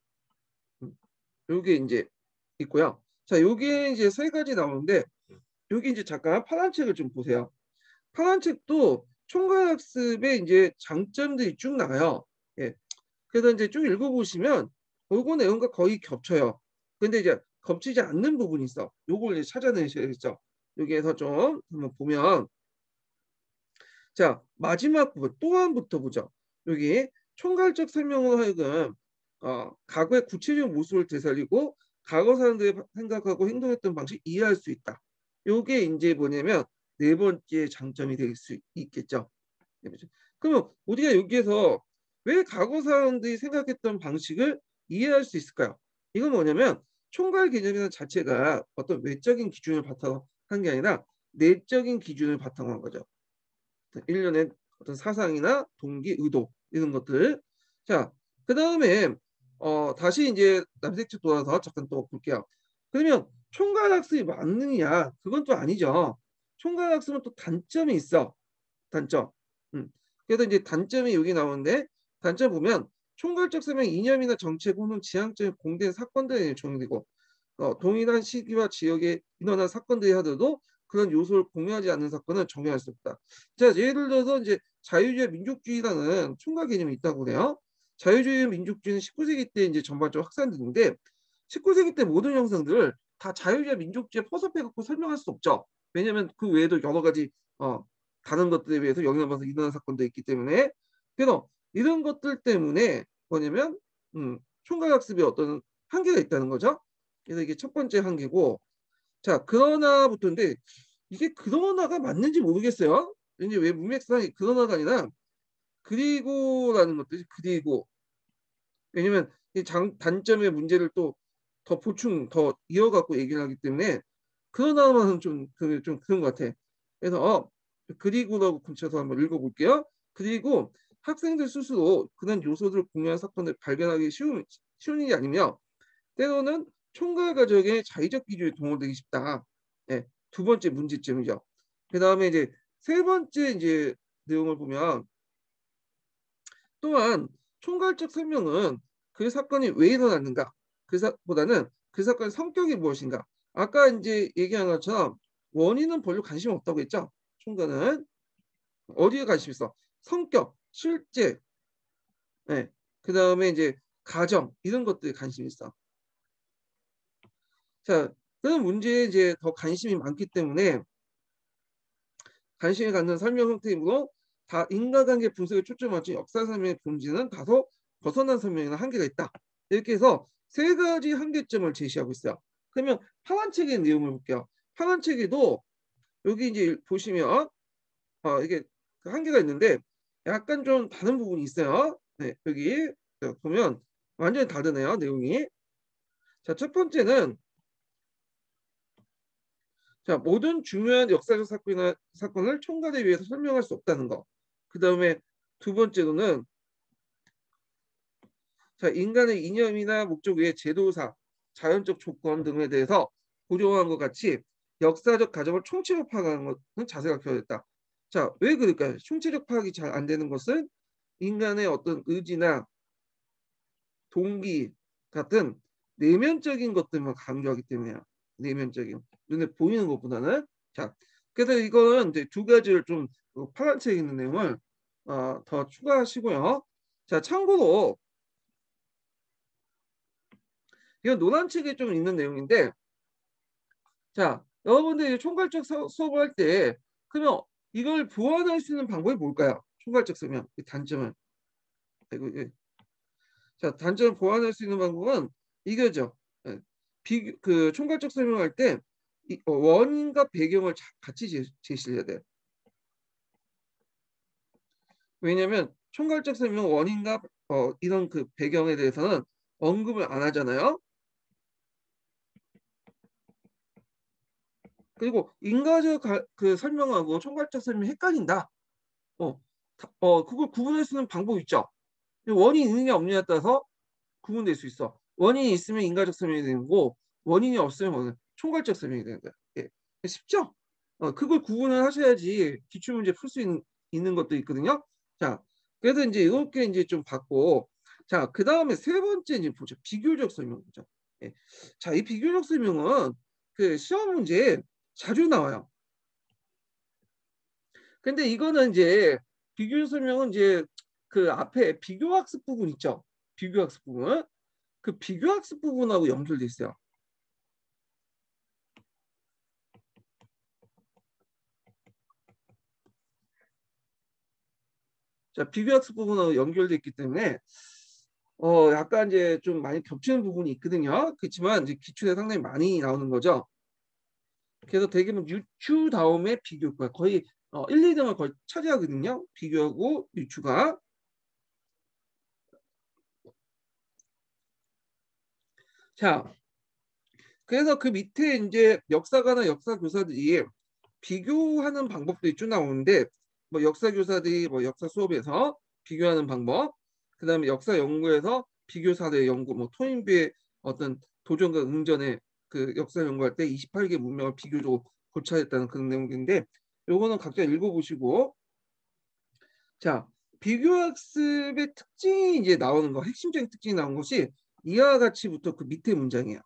요게 이제 있고요. 자, 요게 이제 세 가지 나오는데 여기 이제 잠깐 파란 책을 좀 보세요. 파란 책도 총괄학습의 이제 장점들이 쭉 나와요. 예. 그래서 이제 쭉 읽어보시면 요거 내용과 거의 겹쳐요. 근데 이제 겹치지 않는 부분이 있어. 요걸 이제 찾아내셔야겠죠. 여기에서 좀 한번 보면 자 마지막 부분 또한부터 보죠. 여기 총괄적 설명으로 하여금 어, 과거의 구체적인 모습을 되살리고 과거 사람들이 생각하고 행동했던 방식 이해할 수 있다. 요게 이제 뭐냐면 네 번째 장점이 될 수 있겠죠. 네 그러면 우리가 여기에서 왜 과거 사람들이 생각했던 방식을 이해할 수 있을까요? 이건 뭐냐면 총괄 개념이라는 자체가 어떤 외적인 기준을 바탕으로 한 게 아니라 내적인 기준을 바탕으로 한 거죠. 일련의 어떤 사상이나 동기, 의도 이런 것들. 자, 그 다음에 어, 다시 이제 남색책 돌아서 잠깐 또 볼게요. 그러면 총괄학습이 맞느냐? 그건 또 아니죠. 총괄학습은 또 단점이 있어. 단점. 음. 그래서 이제 단점이 여기 나오는데 단점 보면 총괄적 설명 이념이나 정책 혹은 지향적인 공된 사건들에 적용되고 어, 동일한 시기와 지역에 일어난 사건들이 하더라도 그런 요소를 공유하지 않는 사건은 정의할 수 없다. 자, 예를 들어서 이제 자유주의 민족주의라는 총괄 개념이 있다고 그래요. 자유주의 민족주의는 19세기 때 이제 전반적으로 확산됐는데 19세기 때 모든 형상들을 다 자유주의 민족주의에 포섭해 갖고 설명할 수 없죠. 왜냐하면 그 외에도 여러 가지 어, 다른 것들에 비해서 영향을 받아서 일어난 사건도 있기 때문에 그래서 이런 것들 때문에 뭐냐면 음, 총괄학습에 어떤 한계가 있다는 거죠. 그래서 이게 첫 번째 한계고 자 그러나부터인데 이게 그러나가 맞는지 모르겠어요. 이제 왜 문맥상이 그러나가 아니라 그리고라는 것들이 그리고 왜냐면 이 장, 단점의 문제를 또 더 보충, 더 이어갖고 얘기를 하기 때문에 그러나만은 좀, 그, 좀 그런 것 같아. 그래서 어, 그리고라고 근처에서 한번 읽어볼게요. 그리고 학생들 스스로 그런 요소들을 공유한 사건을 발견하기 쉬운, 쉬운 일이 아니며 때로는 총괄 가정의 자의적 기준에 동원되기 쉽다. 네, 두 번째 문제점이죠. 그 다음에 이제 세 번째 이제 내용을 보면 또한 총괄적 설명은 그 사건이 왜 일어났는가? 그보다는 그 사건의 성격이 무엇인가? 아까 이제 얘기한 것처럼 원인은 별로 관심 없다고 했죠? 총괄은? 어디에 관심 있어? 성격 실제 네. 그 다음에 이제 가정 이런 것들에 관심이 있어. 자 그런 문제에 이제 더 관심이 많기 때문에 관심이 갖는 설명 형태이므로 다 인과관계 분석에 초점을 맞춘 역사 설명의 본질은 다소 벗어난 설명이나 한계가 있다. 이렇게 해서 세 가지 한계점을 제시하고 있어요. 그러면 파란 책의 내용을 볼게요. 파란 책에도 여기 이제 보시면 어, 이게 그 한계가 있는데 약간 좀 다른 부분이 있어요. 네, 여기 보면 완전히 다르네요. 내용이. 자, 첫 번째는 자, 모든 중요한 역사적 사건이나, 사건을 총괄에 의해서 설명할 수 없다는 거. 그 다음에 두 번째로는 자, 인간의 이념이나 목적 외에 제도사, 자연적 조건 등에 대해서 고정한 것 같이 역사적 가정을 총체적 파악하는 것은 자세가 필요했다. 자, 왜 그럴까요? 총체적 파악이 잘 안 되는 것은 인간의 어떤 의지나 동기 같은 내면적인 것들만 강조하기 때문에요. 내면적인 눈에 보이는 것보다는 자 그래서 이거는 이제 두 가지를 좀 파란색에 있는 내용을 어, 더 추가하시고요. 자 참고로 이건 논란책에 좀 있는 내용인데 자 여러분들이 총괄적 수업을 할 때 그러면 이걸 보완할 수 있는 방법이 뭘까요? 총괄적 설명 단점은 아이고, 예. 자 단점을 보완할 수 있는 방법은 이거죠. 예. 비교, 그 총괄적 설명할 때 어, 원인과 배경을 같이 제시를 해야 돼요. 왜냐하면 총괄적 설명 원인과 어, 이런 그 배경에 대해서는 언급을 안 하잖아요. 그리고 인과적 그 설명하고 총괄적 설명이 헷갈린다. 어, 어, 그걸 구분할 수 있는 방법 있죠. 원인이 있느냐 없느냐에 따라서 구분될 수 있어. 원인이 있으면 인과적 설명이 되는 거고 원인이 없으면 총괄적 설명이 되는 거야. 예. 쉽죠? 어, 그걸 구분을 하셔야지 기출 문제 풀 수 있는 것도 있거든요. 자, 그래서 이제 이렇게 이제 좀 받고 자, 그 다음에 세 번째 이제 보죠. 비교적 설명 보죠. 예. 자, 이 비교적 설명은 그 시험 문제에 자주 나와요. 근데 이거는 이제 비교 설명은 이제 그 앞에 비교학습 부분 있죠. 비교학습 부분. 그 비교학습 부분하고 연결돼 있어요. 자, 비교학습 부분하고 연결돼 있기 때문에 어 약간 이제 좀 많이 겹치는 부분이 있거든요. 그렇지만 이제 기출에 상당히 많이 나오는 거죠. 그래서 대개는 유추 다음에 비교과 거의 어, 1, 2등을 거의 차지하거든요. 비교하고 유추가. 자, 그래서 그 밑에 이제 역사가나 역사 교사들이 비교하는 방법도 쭉 나오는데 뭐 역사 교사들이 뭐 역사 수업에서 비교하는 방법, 그 다음에 역사 연구에서 비교사들의 연구, 뭐 토인비의 어떤 도전과 응전의 그 역사 연구할 때 28개 문명을 비교적으로 고찰했다는 그런 내용인데 요거는 각자 읽어보시고 자 비교학습의 특징이 이제 나오는 거 핵심적인 특징이 나온 것이 이와 같이부터 그 밑에 문장이에요.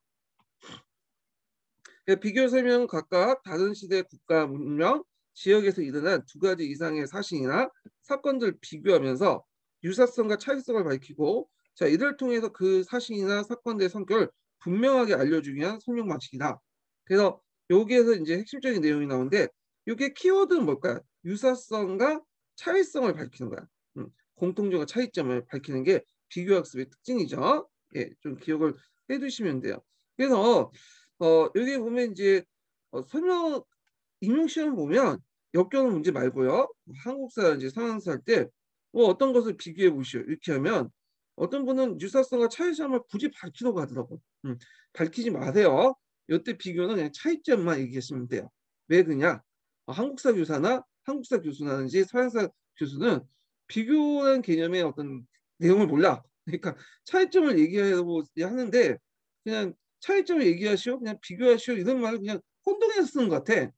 비교 설명은 각각 다른 시대 국가 문명 지역에서 일어난 두 가지 이상의 사실이나 사건들을 비교하면서 유사성과 차이성을 밝히고 자 이를 통해서 그 사실이나 사건들의 성격을 분명하게 알려주기 위한 설명 방식이다. 그래서 여기에서 이제 핵심적인 내용이 나오는데 이게 키워드는 뭘까요? 유사성과 차이성을 밝히는 거야. 음, 공통점과 차이점을 밝히는 게 비교학습의 특징이죠. 예, 좀 기억을 해두시면 돼요. 그래서 어, 여기 보면 이제 어, 설명 임용 시험 보면 역겨운 문제 말고요. 한국사 이제 상황사 할 때 뭐 어떤 것을 비교해 보시오 이렇게 하면 어떤 분은 유사성과 차이점을 굳이 밝히려고 하더라고. 음, 밝히지 마세요. 이때 비교는 그냥 차이점만 얘기하시면 돼요. 왜 그냐? 어, 한국사 교사나 한국사 교수나든지 서양사 교수는 비교라는 개념의 어떤 내용을 몰라. 그러니까 차이점을 얘기하고 하는데 그냥 차이점을 얘기하시오, 그냥 비교하시오 이런 말을 그냥 혼동해서 쓰는 것 같아.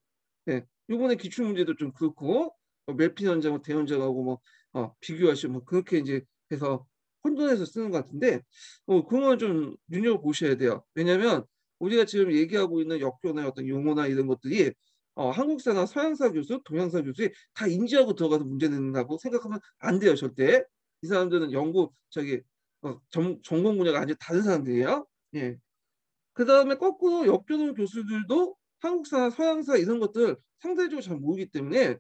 네. 이번에 기출 문제도 좀 그렇고 어, 멜핀 원장하고 대원장하고 뭐 어, 비교하시오 뭐 그렇게 이제 해서 혼돈해서 쓰는 것 같은데 어, 그건 좀 눈여겨 보셔야 돼요. 왜냐하면 우리가 지금 얘기하고 있는 역교나 어떤 용어나 이런 것들이 어, 한국사나 서양사 교수, 동양사 교수에 다 인지하고 들어가서 문제 낸다고 생각하면 안 돼요, 절대. 이 사람들은 연구 저기 어, 전, 전공 분야가 아주 다른 사람들이에요. 예. 그 다음에 거꾸로 역교는 교수들도 한국사, 서양사 이런 것들 상대적으로 잘 모르기 때문에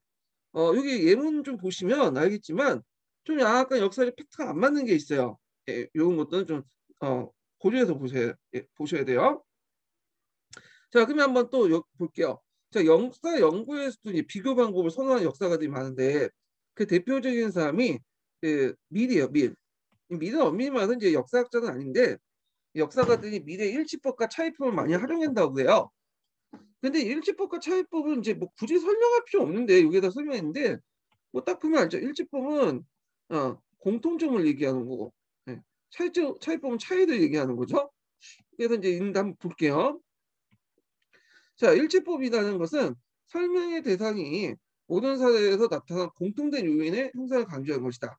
어, 여기 예문 좀 보시면 알겠지만 좀 약간 역사적 팩트가 안 맞는 게 있어요. 예, 이런 것들은 좀 어, 고려해서 보셔야, 예, 보셔야 돼요. 자, 그러면 한번 또 여, 볼게요. 자, 역사 연구에서도 비교 방법을 선호하는 역사가들이 많은데 그 대표적인 사람이 그 밀이에요, 밀. 미래 엄밀히 말해서 이제 역사학자는 아닌데 역사가들이 미래 일치법과 차이법을 많이 활용한다고 해요. 근데 일치법과 차이법은 이제 뭐 굳이 설명할 필요 없는데 여기다 설명했는데 뭐 딱 보면 알죠. 일치법은 어, 공통점을 얘기하는 거고 네. 차이점 차이법은 차이를 얘기하는 거죠. 그래서 이제 한번 볼게요. 자, 일치법이라는 것은 설명의 대상이 모든 사례에서 나타난 공통된 요인의 형상을 강조한 것이다.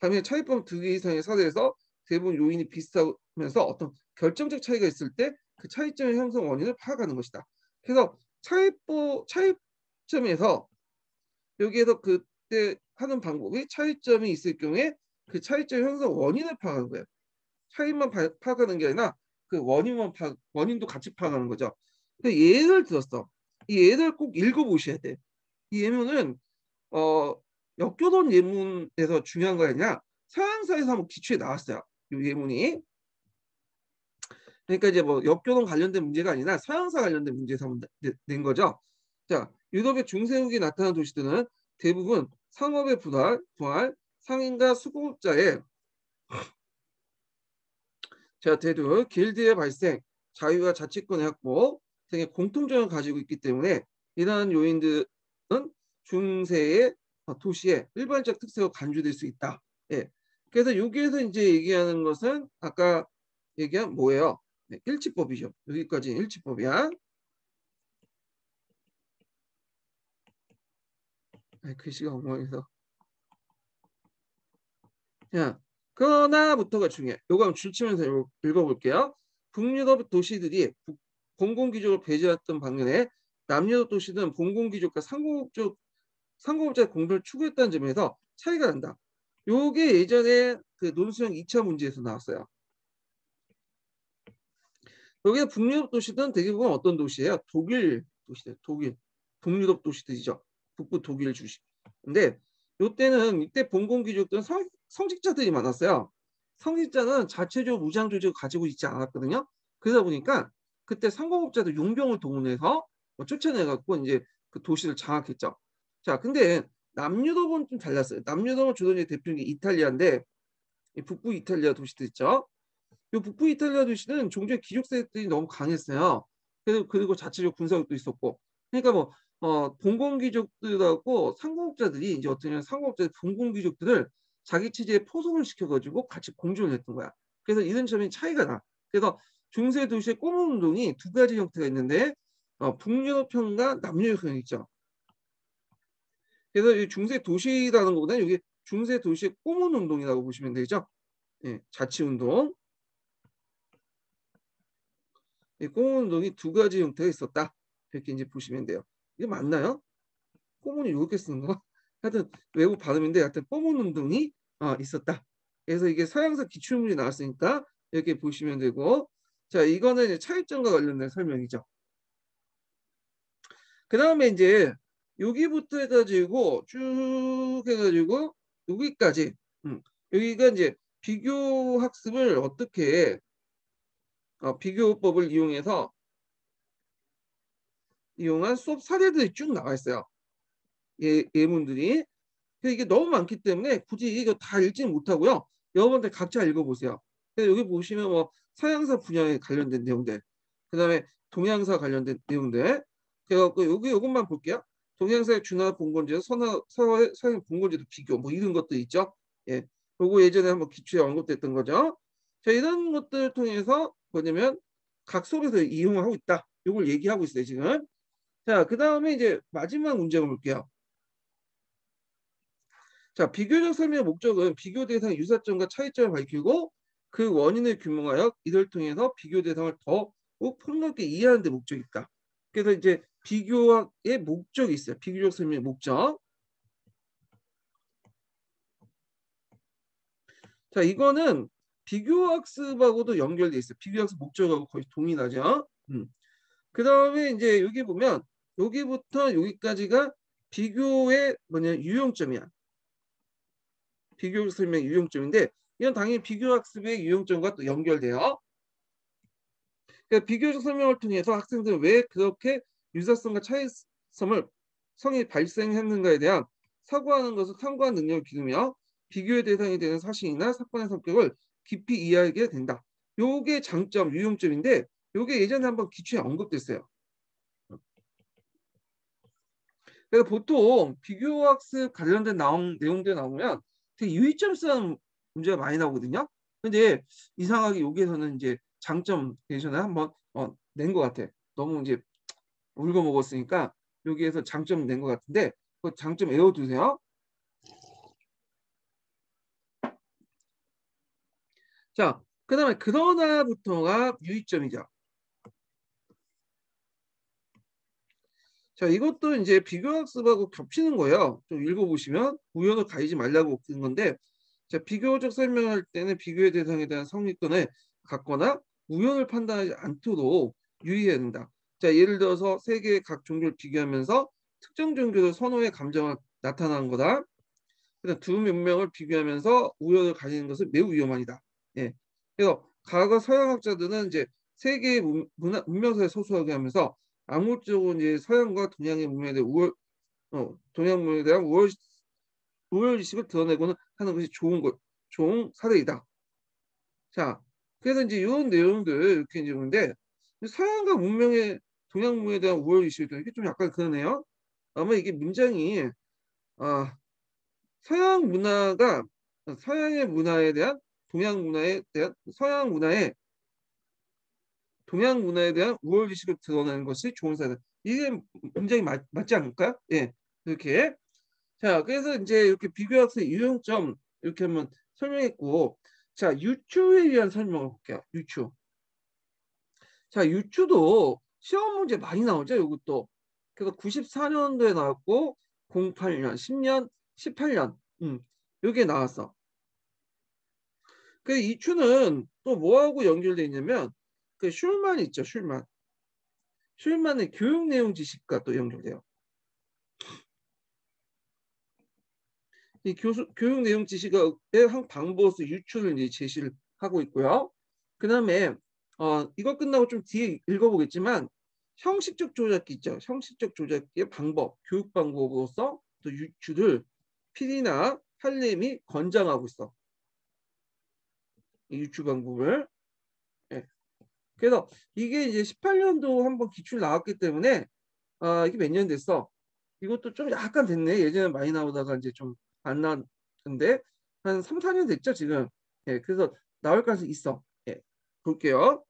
반면 차이법 두 개 이상의 사례에서 대부분 요인이 비슷하면서 어떤 결정적 차이가 있을 때 그 차이점의 형성 원인을 파악하는 것이다. 그래서 차이법 차이점에서 여기에서 그 때 하는 방법이 차이점이 있을 경우에 그 차이점 형성 원인을 파악하는 거예요. 차이만 파악하는 게 아니라 그 원인만 파 원인도 같이 파악하는 거죠. 예를 들었어. 이 예를 꼭 읽어보셔야 돼. 이 예문은 어 역교돈 예문에서 중요한 거 아니냐? 서양사에서 한번 기초에 나왔어요. 이 예문이. 그러니까 이제 뭐 역교동 관련된 문제가 아니라 서양사 관련된 문제에서 한번 낸 거죠. 자, 유럽의 중세후기 나타난 도시들은 대부분 상업의 부활, 부활 상인과 수급자의 자, 대두 길드의 발생, 자유와 자치권의 확보 등의 공통점을 가지고 있기 때문에 이러한 요인들은 중세의 도시의 일반적 특색으로 간주될 수 있다. 예. 그래서 여기에서 이제 얘기하는 것은 아까 얘기한 뭐예요? 네, 일치법이죠. 여기까지 일치법이야. 글씨가 엉망해서. 자, 그러나부터가 중요해. 요거 한번 줄치면서 읽어볼게요. 북유럽 도시들이 공공기족을 배제했던 반면에 남유럽 도시는 공공기족과 상공업적 상공업자 공부를 추구했다는 점에서 차이가 난다. 요게 예전에 그 논수형 2차 문제에서 나왔어요. 여기에 북유럽 도시들은 대부분 어떤 도시예요? 독일 도시들, 독일, 북유럽 도시들이죠. 북부 독일 주식. 근데 요때는 이때 봉공귀족들은 성, 성직자들이 많았어요. 성직자는 자체적 무장 조직을 가지고 있지 않았거든요. 그러다 보니까 그때 상공업자들 용병을 동원해서 뭐 쫓아내갖고 이제 그 도시를 장악했죠. 자, 근데 남유럽은 좀 달랐어요. 남유럽은 주로 대표적인 이탈리아인데 북부 이탈리아 도시들 있죠. 이 북부 이탈리아 도시는 종종 귀족 세력들이 너무 강했어요. 그리고, 그리고 자체적 군사력도 있었고. 그러니까 뭐 어, 봉공귀족들하고 상공업자들이 이제 어떤 상공업자들 봉공귀족들을 자기 체제에 포섭을 시켜가지고 같이 공존을 했던 거야. 그래서 이런 점이 차이가 나. 그래서 중세 도시의 꼬문 운동이 두 가지 형태가 있는데 어, 북유럽형과 남유럽형 있죠. 그래서 이 중세 도시라는 것보다는 여기 중세 도시의 꼬문 운동이라고 보시면 되죠. 예, 자치 운동. 이 꼬문 운동이 두 가지 형태가 있었다. 이렇게 이제 보시면 돼요. 이게 맞나요? 꼬문이 이렇게 쓰는 거? 하여튼 외국 발음인데 하여튼 꼬문 운동이 어, 있었다. 그래서 이게 서양사 기출문이 나왔으니까 이렇게 보시면 되고 자 이거는 차이점과 관련된 설명이죠. 그 다음에 이제 여기부터 해가지고 쭉 해가지고 여기까지 음, 여기가 이제 비교 학습을 어떻게 어, 비교법을 이용해서 이용한 수업 사례들이 쭉 나와 있어요. 예, 예문들이. 이게 너무 많기 때문에 굳이 이거 다 읽지는 못하고요. 여러분들 각자 읽어보세요. 여기 보시면 뭐 서양사 분야에 관련된 내용들, 그 다음에 동양사 관련된 내용들. 그래갖고 여기 이것만 볼게요. 동양사의 준화 봉건제도 선화 서양 서 봉건제도 비교 뭐 이런 것도 있죠. 예, 요거 예전에 한번 기초에 언급됐던 거죠. 자 이런 것들을 통해서 뭐냐면 각 수업에서 이용하고 있다. 이걸 얘기하고 있어요 지금. 자, 그 다음에 이제 마지막 문제를 볼게요. 자, 비교적 설명의 목적은 비교 대상 유사점과 차이점을 밝히고 그 원인을 규명하여 이를 통해서 비교 대상을 더욱 폭넓게 이해하는 데 목적이 있다. 그래서 이제 비교학의 목적이 있어요. 비교적 설명의 목적. 자, 이거는 비교학습하고도 연결돼 있어요. 비교학습 목적하고 거의 동일하죠. 음. 그 다음에 이제 여기 보면 여기부터 여기까지가 비교의 뭐냐 유용점이야. 비교 설명 유용점인데 이건 당연히 비교 학습의 유용점과 또 연결돼요. 그러니까 비교적 설명을 통해서 학생들은 왜 그렇게 유사성과 차이성을 성이 발생했는가에 대한 사고하는 것을 탐구한 능력을 기르며 비교의 대상이 되는 사실이나 사건의 성격을 깊이 이해하게 된다. 요게 장점, 유용점인데 요게 예전에 한번 기초에 언급됐어요. 그래서 보통 비교학습 관련된 나온 내용들 나오면 되게 유의점 쓰는 문제가 많이 나오거든요. 근데 이상하게 여기에서는 이제 장점 대션을 한번 어, 낸 것 같아. 너무 이제 울고 먹었으니까 여기에서 장점 낸 것 같은데 그 장점 외워두세요. 자, 그 다음에 그러나부터가 유의점이죠. 자, 이것도 이제 비교학습하고 겹치는 거예요. 좀 읽어보시면 우연을 가리지 말라고 쓴 건데 자, 비교적 설명할 때는 비교의 대상에 대한 성립권을 갖거나 우연을 판단하지 않도록 유의해야 된다. 자, 예를 들어서 세 개의 각 종교를 비교하면서 특정 종교의 선호의 감정을 나타나는 거다. 그다음 두 문명을 비교하면서 우연을 가지는 것은 매우 위험하다. 예. 그래서 과거 서양학자들은 이제 세계의 문화, 문명사에 소수하게 하면서 암묵적으로 이제 서양과 동양의 문명에 대한 우월, 어, 동양 문명에 대한 우월, 우월의식을 드러내고는 하는 것이 좋은 것, 좋은 사례이다. 자, 그래서 이제 이런 내용들 이렇게 이제 보는데 서양과 문명의 동양 문명에 대한 우월의식이 이게 좀 약간 그러네요. 아마 이게 문장이 아, 서양 문화가 서양의 문화에 대한 동양 문화에 대한 서양 문화에 동양 문화에 대한 우월의식을 드러내는 것이 좋은 사례. 이게 굉장히 맞, 맞지 않을까요? 예, 이렇게. 자, 그래서 이제 이렇게 비교학습 유용점 이렇게 한번 설명했고, 자, 유추에 의한 설명을 볼게요. 유추. 자, 유추도 시험 문제 많이 나오죠, 이것도. 그래서 94년도에 나왔고, 08년, 10년, 18년, 음, 여기에 나왔어. 그 이추는 또 뭐하고 연결되어 있냐면 그 슐만 있죠, 슐만. 슐만의 교육 내용 지식과 또 연결돼요. 이 교수, 교육 내용 지식의 한 방법으로서 유추를 이제 제시를 하고 있고요. 그 다음에 어, 이거 끝나고 좀 뒤에 읽어보겠지만 형식적 조작기 있죠. 형식적 조작기의 방법, 교육 방법으로서 또 유추를 필이나 할렘이 권장하고 있어. 이 유추 방법을. 네. 그래서 이게 이제 18년도 한번 기출 나왔기 때문에 아, 이게 몇 년 됐어. 이것도 좀 약간 됐네. 예전에 많이 나오다가 이제 좀 안 나왔는데 한 3, 4년 됐죠, 지금. 예, 그래서 나올 가능성이 있어. 예, 볼게요.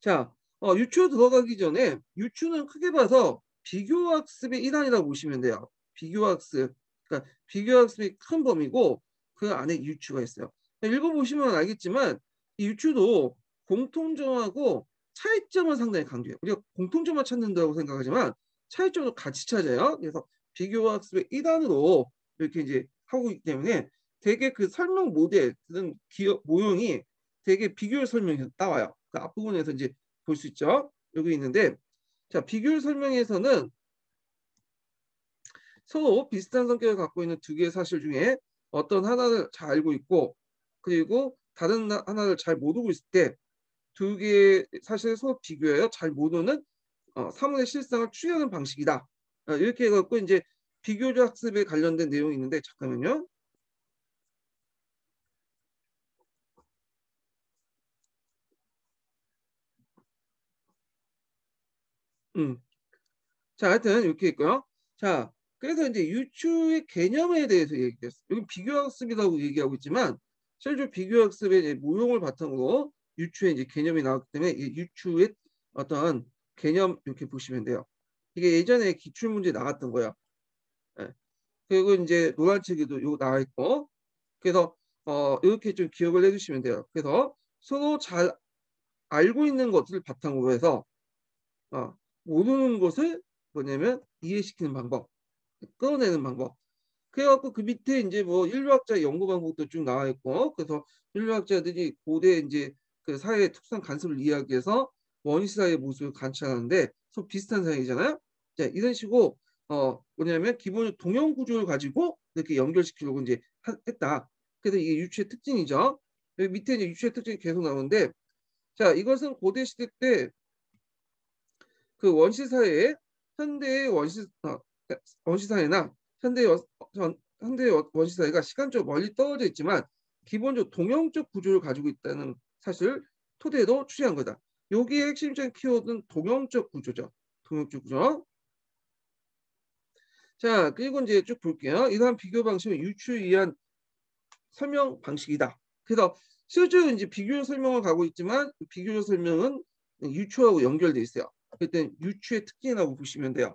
자, 어, 유추 들어가기 전에 유추는 크게 봐서 비교학습의 일환이라고 보시면 돼요. 비교학습. 그러니까 비교학습이 큰 범위고 그 안에 유추가 있어요. 읽어보시면 알겠지만 이 유추도 공통점하고 차이점을 상당히 강조해요. 우리가 공통점만 찾는다고 생각하지만 차이점도 같이 찾아요. 그래서 비교학습의 일환으로 이렇게 이제 하고 있기 때문에 되게 그 설명 모델, 그 기억 모형이 되게 비교율 설명이 나와요. 그 앞부분에서 이제 볼 수 있죠. 여기 있는데 자 비교율 설명에서는 서로 비슷한 성격을 갖고 있는 두 개의 사실 중에 어떤 하나를 잘 알고 있고 그리고 다른 하나를 잘 모르고 있을 때 두 개의 사실을 서로 비교해요. 잘 모르는 어, 사물의 실상을 추리하는 방식이다. 어, 이렇게 해갖고 이제 비교적 학습에 관련된 내용이 있는데 잠깐만요. 음. 자, 하여튼 이렇게 있고요. 자, 그래서 이제 유추의 개념에 대해서 얘기했어요. 여기 비교학습이라고 얘기하고 있지만 실제 비교학습의 모형을 바탕으로 유추의 이제 개념이 나왔기 때문에 이 유추의 어떤 개념 이렇게 보시면 돼요. 이게 예전에 기출 문제 나왔던 거예요. 네. 그리고 이제 노란 책에도 이거 나와 있고 그래서 어, 이렇게 좀 기억을 해주시면 돼요. 그래서 서로 잘 알고 있는 것을 바탕으로 해서 어, 모르는 것을 뭐냐면 이해시키는 방법. 끌어내는 방법. 그래갖고 그 밑에 이제 뭐 인류학자 연구 방법도 쭉 나와 있고 그래서 인류학자들이 고대 이제 그 사회의 특수한 간섭을 이야기해서 원시 사회의 모습을 관찰하는데 서 비슷한 사회이잖아요. 자 이런 식으로 어 뭐냐면 기본적 동형 구조를 가지고 이렇게 연결시키려고 이제 하, 했다. 그래서 이게 유추의 특징이죠. 여기 밑에 이제 유추의 특징이 계속 나오는데 자 이것은 고대 시대 때 그 원시 사회에 현대의 원시 어, 원시 사회나 현대 현대 원시 사회가 시간적으로 멀리 떨어져 있지만 기본적으로 동형적 구조를 가지고 있다는 사실 토대로 추리한 거다. 여기에 핵심적인 키워드는 동형적 구조죠. 동형적 구조. 자, 그리고 이제 쭉 볼게요. 이러한 비교 방식은 유추에 의한 설명 방식이다. 그래서 실제로 이제 비교 설명을 가고 있지만 비교 설명은 유추하고 연결돼 있어요. 그때 유추의 특징이라고 보시면 돼요.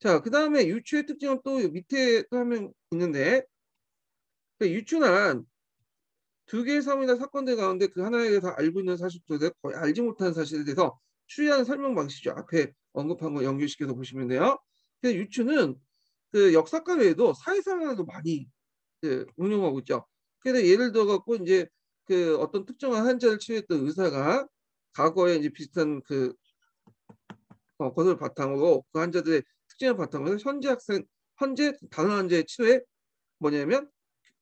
자, 그 다음에 유추의 특징은 또 밑에 또 하면 있는데 그 유추는 두 개의 사물이나 사건들 가운데 그 하나에 대해서 알고 있는 사실들에 거의 알지 못하는 사실에 대해서 추리하는 설명 방식이죠. 앞에 언급한 거 연결시켜서 보시면 돼요. 그래서 유추는 그 역사과 외에도 사회상에도 많이 그 운용하고 있죠. 그래서 예를 들어 갖고 이제 그 어떤 특정한 환자를 치료했던 의사가 과거에 이제 비슷한 그 어, 것을 바탕으로 그 환자들의 특징을 바탕으로 현재 학생 현재 다른 환자의 치료에 뭐냐면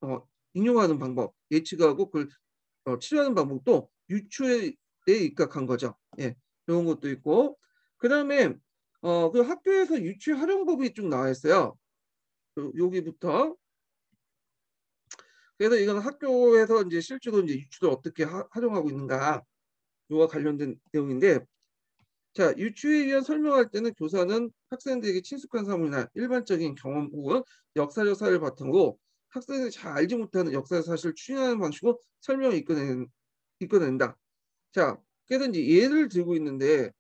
어, 인용하는 방법 예측하고 그걸 어, 치료하는 방법도 유추에 입각한 거죠. 예, 이런 것도 있고 그 다음에 어, 그 학교에서 유추 활용법이 쭉 나와 있어요. 여기부터 그래서 이건 학교에서 이제 실제로 이제 유추를 어떻게 하, 활용하고 있는가 요와 관련된 내용인데 자 유추에 의한 설명할 때는 교사는 학생들에게 친숙한 사물이나 일반적인 경험 혹은 역사적 사례를 바탕으로 학생들이 잘 알지 못하는 역사 사실을 추진하는 방식으로 설명을 이끌어낸, 이끌어낸다. 자 이제 예를 들고 있는데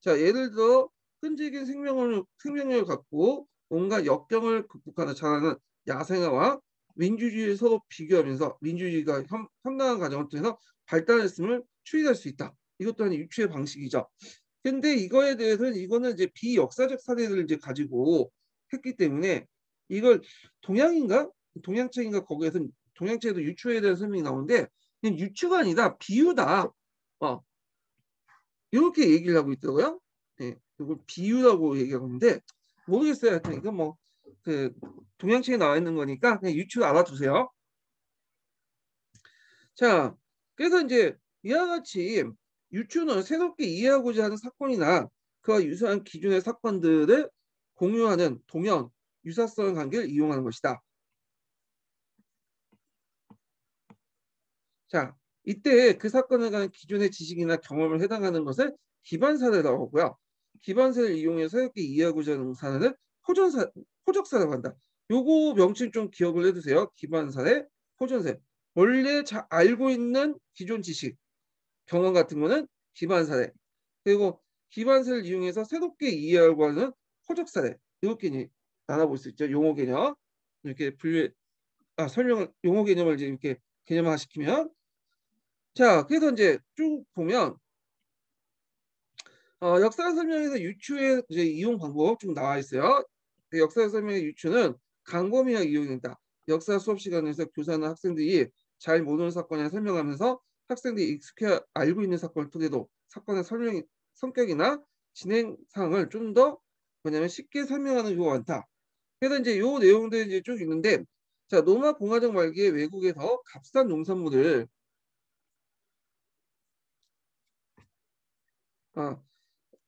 자 예를 들어 끈질긴 생명을 생명력을 갖고 온갖 역경을 극복하는 잘하는 야생화와 민주주의를 서로 비교하면서 민주주의가 현, 현당한 과정을 통해서 발달했음을 추리할 수 있다. 이것 또한 유추의 방식이죠. 근데 이거에 대해서는 이거는 이제 비역사적 사례를 이제 가지고 했기 때문에 이걸 동양인가 동양책인가 거기에서 동양책에도 유추에 대한 설명이 나오는데 유추가 아니라 비유다. 어. 이렇게 얘기를 하고 있더라고요. 네, 이걸 비유라고 얘기하고 있는데 모르겠어요. 하여튼 이건 뭐 그 동양책에 나와 있는 거니까 그냥 유추 알아두세요. 자, 그래서 이제 이와 같이 유추는 새롭게 이해하고자 하는 사건이나 그와 유사한 기준의 사건들을 공유하는 동연, 유사성 관계를 이용하는 것이다. 자, 이때 그 사건에 관한 기존의 지식이나 경험을 해당하는 것을 기반 사례라고 하고요. 기반사를 이용해서 새롭게 이해하고자 하는 사례는 호전사, 호적사라고 한다. 요거 명칭 좀 기억을 해두세요. 기반사례, 호전세. 원래 잘 알고 있는 기존 지식, 경험 같은 거는 기반 사례. 그리고 기반사를 이용해서 새롭게 이해하고 하는 호적 사례. 이렇게 나눠볼 수 있죠. 용어 개념. 이렇게 분류, 아, 설명을, 용어 개념을 이제 이렇게 개념화 시키면. 자, 그래서 이제 쭉 보면 어, 역사 설명에서 유추의 이제 이용 방법 좀 나와 있어요. 그 역사 설명의 유추는 강범위하게 이용된다. 역사 수업 시간에서 교사나 학생들이 잘 모르는 사건을 설명하면서 학생들이 익숙해 알고 있는 사건을 통해도 사건의 설명 성격이나 진행 상황을 좀 더 뭐냐면 쉽게 설명하는 경우가 많다. 그래서 이제 요 내용들이 이제 쭉 있는데 자 로마 공화정 말기에 외국에서 값싼 농산물을 아,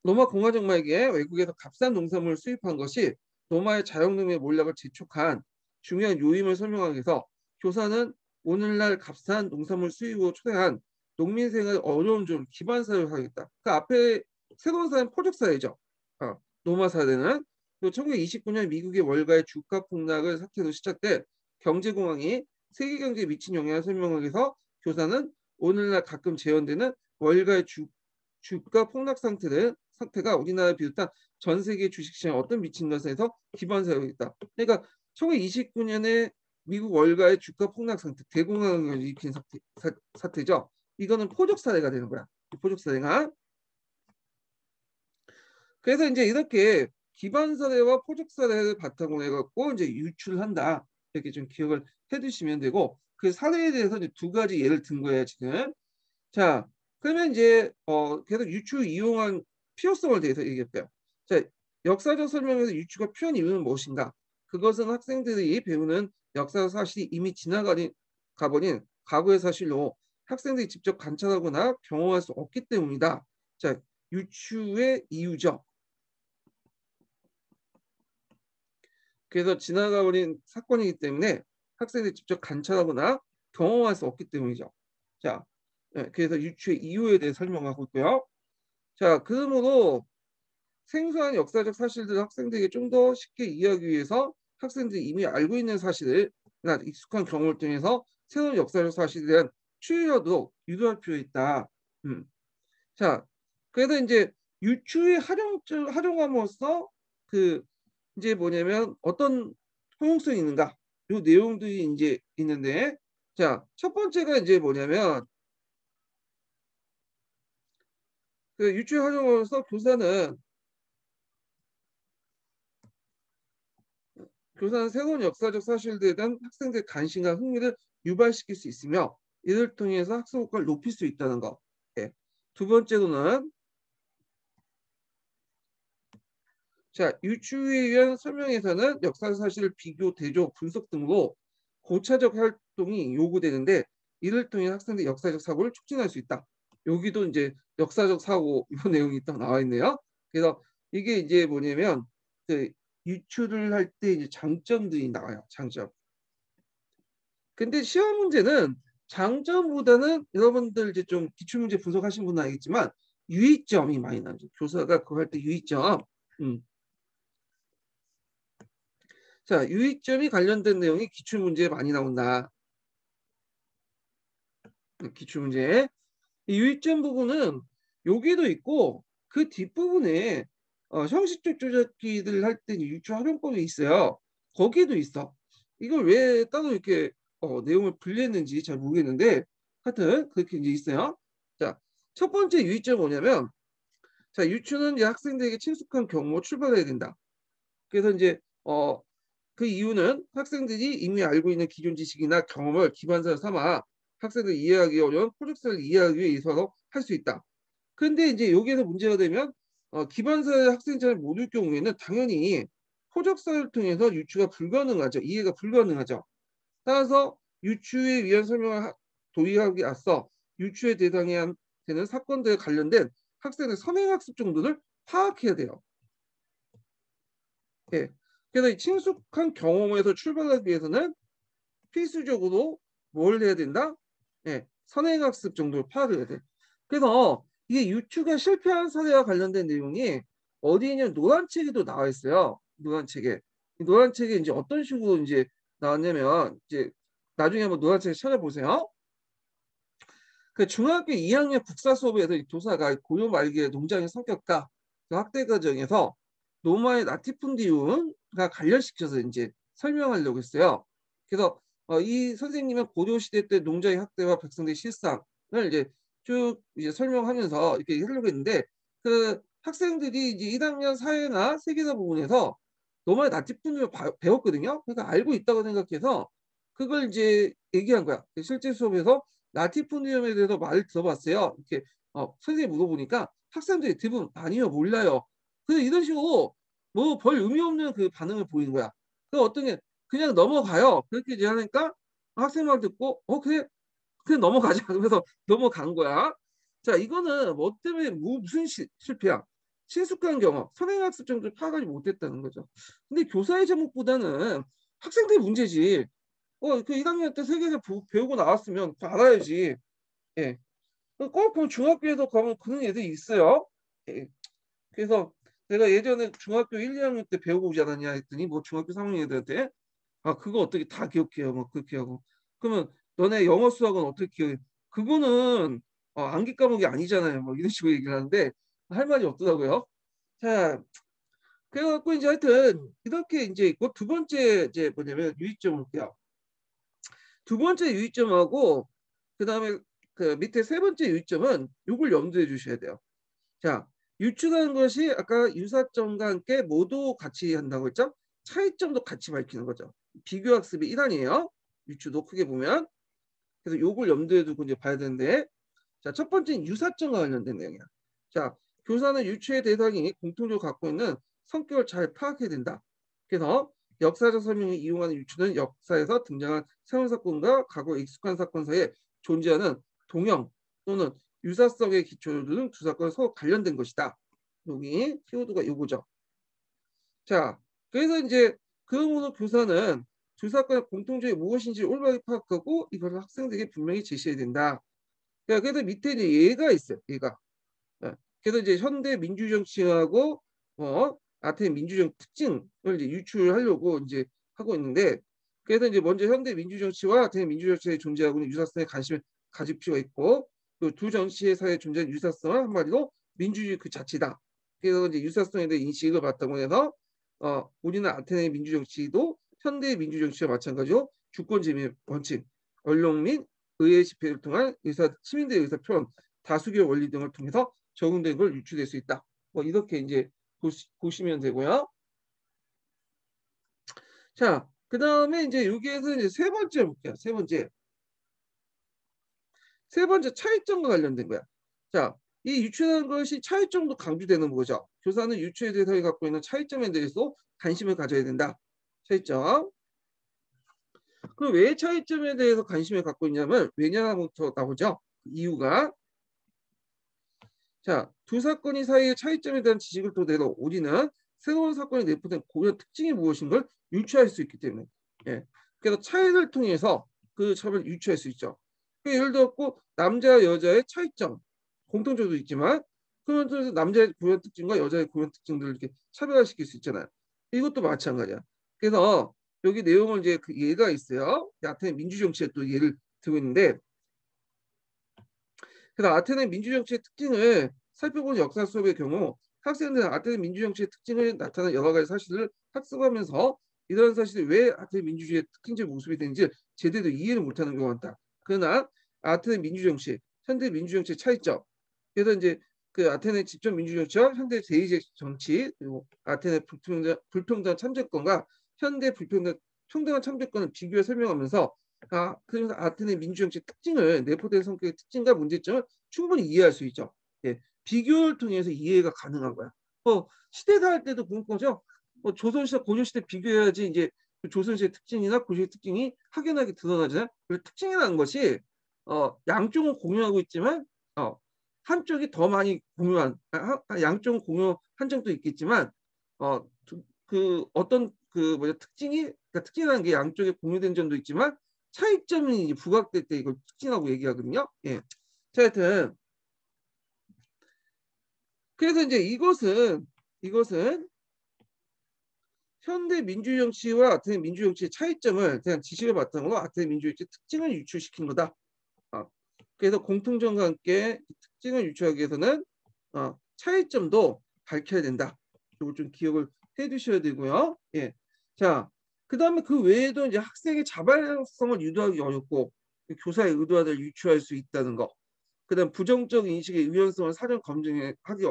로마 공화정 말기에 외국에서 값싼 농산물을 수입한 것이 로마의 자영농의 몰락을 재촉한 중요한 요인을 설명하기 위해서 교사는 오늘날 값싼 농산물 수입으로 초래한 농민 생활 어려운 점 기반사를 하겠다. 그 앞에 새로운 사례는 포적 사례죠. 어, 로마 사례는 1929년 미국의 월가의 주가 폭락을 사태로 시작돼 경제공황이 세계 경제에 미친 영향을 설명하기 위해서 교사는 오늘날 가끔 재현되는 월가의 주, 주가 폭락 상태를 상태가 우리나라 비롯한 전 세계 주식시장에 어떤 미친 것에서 기반사고 있다. 그러니까 1929년에 미국 월가의 주가 폭락 상태, 대공황을 일으킨 사태, 사, 태죠 이거는 포적 사례가 되는 거야. 포적 사례가. 그래서 이제 이렇게 기반 사례와 포적 사례를 바탕으로 해갖고 이제 유출한다. 이렇게 좀 기억을 해두시면 되고 그 사례에 대해서 이제 두 가지 예를 든 거예요 지금. 자, 그러면 이제 어 계속 유추 이용한 필요성을 대해서 얘기할게요. 자, 역사적 설명에서 유추가 표현 이유는 무엇인가? 그것은 학생들이 배우는 역사 사실이 이미 지나가버린 가버린 과거의 사실로 학생들이 직접 관찰하거나 경험할 수 없기 때문이다. 자, 유추의 이유죠. 그래서 지나가 버린 사건이기 때문에 학생들이 직접 관찰하거나 경험할 수 없기 때문이죠. 자, 네, 그래서 유추의 이유에 대해 설명하고 있고요. 자, 그러므로 생소한 역사적 사실들을 학생들에게 좀 더 쉽게 이해하기 위해서 학생들이 이미 알고 있는 사실을 익숙한 경험을 통해서 새로운 역사적 사실에 대한 추이여도 유도할 필요 있다. 음. 자, 그래서 이제 유추의 활용 활용함으로써 그 이제 뭐냐면 어떤 효용성이 있는가? 요 내용들이 이제 있는데 자, 첫 번째가 이제 뭐냐면 그 유추 활용으로서 교사는 교사는 새로운 역사적 사실들에 대한 학생들의 관심과 흥미를 유발시킬 수 있으며 이를 통해서 학습 효과를 높일 수 있다는 것. 예. 두 번째로는 자 유추에 의한 설명에서는 역사 사실을 비교, 대조, 분석 등으로 고차적 활동이 요구되는데 이를 통해 학생들 역사적 사고를 촉진할 수 있다. 여기도 이제 역사적 사고 이런 내용이 딱 나와 있네요. 그래서 이게 이제 뭐냐면 그 유추를 할때 이제 장점들이 나와요. 장점. 근데 시험 문제는 장점보다는 여러분들 이제 좀 기출문제 분석하신 분은 알겠지만 유의점이 많이 나죠. 교사가 그거 할 때 유의점. 음. 자, 유의점이 관련된 내용이 기출문제에 많이 나온다. 기출문제. 이 유의점 부분은 여기도 있고 그 뒷부분에 어, 형식적 조작기들 할때 유추 활용법이 있어요. 거기도 있어. 이걸 왜 따로 이렇게 어, 내용을 분리했는지 잘 모르겠는데 하여튼 그렇게 이제 있어요. 자, 첫 번째 유의점 뭐냐면 자, 유추는 이제 학생들에게 친숙한 경우로 출발해야 된다. 그래서 이제 어, 그 이유는 학생들이 이미 알고 있는 기존 지식이나 경험을 기반사로 삼아 학생들이 이해하기 어려운 프로젝트를 이해하기 위해서 할 수 있다. 근데 이제 여기에서 문제가 되면 어, 기반사의 학생자를 모를 경우에는 당연히 포적사를 통해서 유추가 불가능하죠. 이해가 불가능하죠. 따라서 유추에 의한 설명을 도입하기 앞서 유추의 대상이 되는 사건들에 관련된 학생의 선행학습 정도를 파악해야 돼요. 예. 그래서 이 친숙한 경험에서 출발하기 위해서는 필수적으로 뭘 해야 된다? 예. 선행학습 정도를 파악해야 돼. 그래서 이게 유추가 실패한 사례와 관련된 내용이 어디 있냐면 노란 책에도 나와 있어요. 노란 책에. 노란 책에 이제 어떤 식으로 이제 나왔냐면 이제 나중에 한번 노란 책을 찾아보세요. 그 중학교 2학년 국사 수업에서 도사가 고요 말기의 농장의 성격과 그 학대 과정에서 노마의 나티푼디움과 관련시켜서 이제 설명하려고 했어요. 그래서 어, 이 선생님은 고려 시대 때 농장의 학대와 백성들의 실상을 이제 쭉 이제 설명하면서 이렇게 하려고 했는데 그 학생들이 이제 1학년 사회나 세계사 부분에서 너무 나티푼을 배웠거든요. 그러니까 알고 있다고 생각해서 그걸 이제 얘기한 거야. 실제 수업에서 나티푸니엄에 대해서 말을 들어봤어요. 이렇게 어, 선생님 물어보니까 학생들이 대부분 아니요 몰라요. 그래서 이런 식으로 뭐 별 의미 없는 그 반응을 보이는 거야. 그 어떤 게 그냥 넘어가요. 그렇게 이제 하니까 학생 말 듣고 어 그래 그냥 넘어가자. 그래서 넘어간 거야. 자, 이거는 뭐 때문에 무슨 시, 실패야? 친숙한 경험, 선행학습 정도를 파악하지 못했다는 거죠. 근데 교사의 제목보다는 학생들의 문제지. 어, 그 1학년 때 세계에서 배우고 나왔으면 알아야지. 예. 꼭 그럼 중학교에서 가면 그런 애들이 있어요. 예. 그래서 내가 예전에 중학교 1, 2학년 때 배우고 오지 않았냐 했더니 뭐 중학교 3학년 애들한테 아 그거 어떻게 다 기억해요. 뭐 그렇게 하고 그러면 너네 영어 수학은 어떻게? 그거는 어, 암기 과목이 아니잖아요. 뭐 이런 식으로 얘기를 하는데 할 말이 없더라고요. 자, 그래갖고 이제 하여튼 이렇게 이제 있고 두 번째 이제 뭐냐면 유의점 볼게요. 두 번째 유의점하고 그 다음에 그 밑에 세 번째 유의점은 이걸 염두에 주셔야 돼요. 자, 유추라는 것이 아까 유사점과 함께 모두 같이 한다고 했죠? 차이점도 같이 밝히는 거죠. 비교학습이 1단이에요. 유추도 크게 보면. 그래서 요걸 염두에 두고 이제 봐야 되는데 자, 첫 번째는 유사점과 관련된 내용이야. 자, 교사는 유추의 대상이 공통적으로 갖고 있는 성격을 잘 파악해야 된다. 그래서 역사적 설명을 이용하는 유추는 역사에서 등장한 새로운 사건과 과거 익숙한 사건 사이에 존재하는 동형 또는 유사성의 기초를 두 사건이 서로 관련된 것이다. 여기 키워드가 요거죠. 자, 그래서 이제 그러므로 교사는 두 사건의 공통점이 무엇인지 올바르게 파악하고 이걸 학생들에게 분명히 제시해야 된다. 그러니까 그래서 밑에 이제 예가 있어요. 얘가. 예. 그래서 이제 현대 민주정치하고 어 아테네 민주정 특징을 이제 유출하려고 이제 하고 있는데 그래서 이제 먼저 현대 민주정치와 아테네 민주정치에 존재하고 있는 유사성에 관심을 가질 필요가 있고 두 정치의 사이에 존재하는 유사성은 한마디로 민주주의 그 자체다. 그래서 이제 유사성에 대한 인식을 바탕으로 해서 어, 우리는 아테네 민주정치도 현대 민주정치와 마찬가지로 주권제미 원칙, 언론 및 의회 집회를 통한 의사 시민들의 의사 표현, 다수결 원리 등을 통해서 적용된 걸 유출될 수 있다. 뭐 이렇게 이제 보시, 보시면 되고요. 자, 그 다음에 이제 여기에서 이제 세 번째 볼게요. 세 번째. 세 번째 차이점과 관련된 거야. 자, 이 유추하는 것이 차이점도 강조되는 거죠. 교사는 유추에 대해서 갖고 있는 차이점에 대해서 관심을 가져야 된다. 차이점. 그럼 왜 차이점에 대해서 관심을 갖고 있냐면 왜냐부터 나오죠. 이유가 자, 두 사건이 사이의 차이점에 대한 지식을 토대로 우리는 새로운 사건이 내포된 고유한 특징이 무엇인 걸 유추할 수 있기 때문에 예. 그래서 차이를 통해서 그 점을 유추할 수 있죠. 그러니까 예를 들어 남자 여자의 차이점 공통점도 있지만 점에서 남자의 고유한 특징과 여자의 고유한 특징들을 이렇게 차별화시킬 수 있잖아요. 이것도 마찬가지야. 그래서 여기 내용을 이제 그 예가 있어요. 아테네 민주정치에 또 예를 들고 있는데 그래서 아테네 민주정치의 특징을 살펴보는 역사 수업의 경우 학생들은 아테네 민주정치의 특징을 나타내는 여러 가지 사실을 학습하면서 이런 사실이 왜 아테네 민주주의의 특징적 모습이 되는지 제대로 이해를 못하는 경우가 많다. 그러나 아테네 민주정치, 현대 민주정치의 차이점. 그래서 이제 그 아테네 집권 민주정치와 현대 제2제 정치 그리고 아테네 불평등, 불평등 참정권과 현대 불평등 평등한 참정권을 비교해 설명하면서 아, 그래서 아테네 민주정치 특징을 내포된 성격의 특징과 문제점을 충분히 이해할 수 있죠. 예, 비교를 통해서 이해가 가능한 거야. 뭐 시대사 할 때도 그런 거죠. 뭐 조선시대, 고려시대 비교해야지 이제 그 조선시대 특징이나 고시의 특징이 확연하게 드러나잖아요. 그 특징이라는 것이 어, 양쪽은 공유하고 있지만 어, 한쪽이 더 많이 공유한 아, 양쪽은 공유한 적도 있겠지만 어, 그 어떤 그 뭐냐 특징이 그러니까 특징이라는 게 양쪽에 공유된 점도 있지만 차이점이 부각될 때 이걸 특징하고 얘기하거든요. 예. 자, 하여튼 그래서 이제 이것은 이것은 현대 민주정치와 아테네 민주정치의 차이점을 대한 지식을 바탕으로 아테네 민주정치의 특징을 유출시킨 거다. 어. 그래서 공통점과 함께 특징을 유추하기 위해서는 어, 차이점도 밝혀야 된다. 이걸 좀 기억을 해두셔야 되고요. 예. 자, 그 다음에 그 외에도 이제 학생의 자발성을 유도하기 어렵고 교사의 의도와를 유추할 수 있다는 거. 그 다음 부정적 인식의 의연성을 사전 검증하기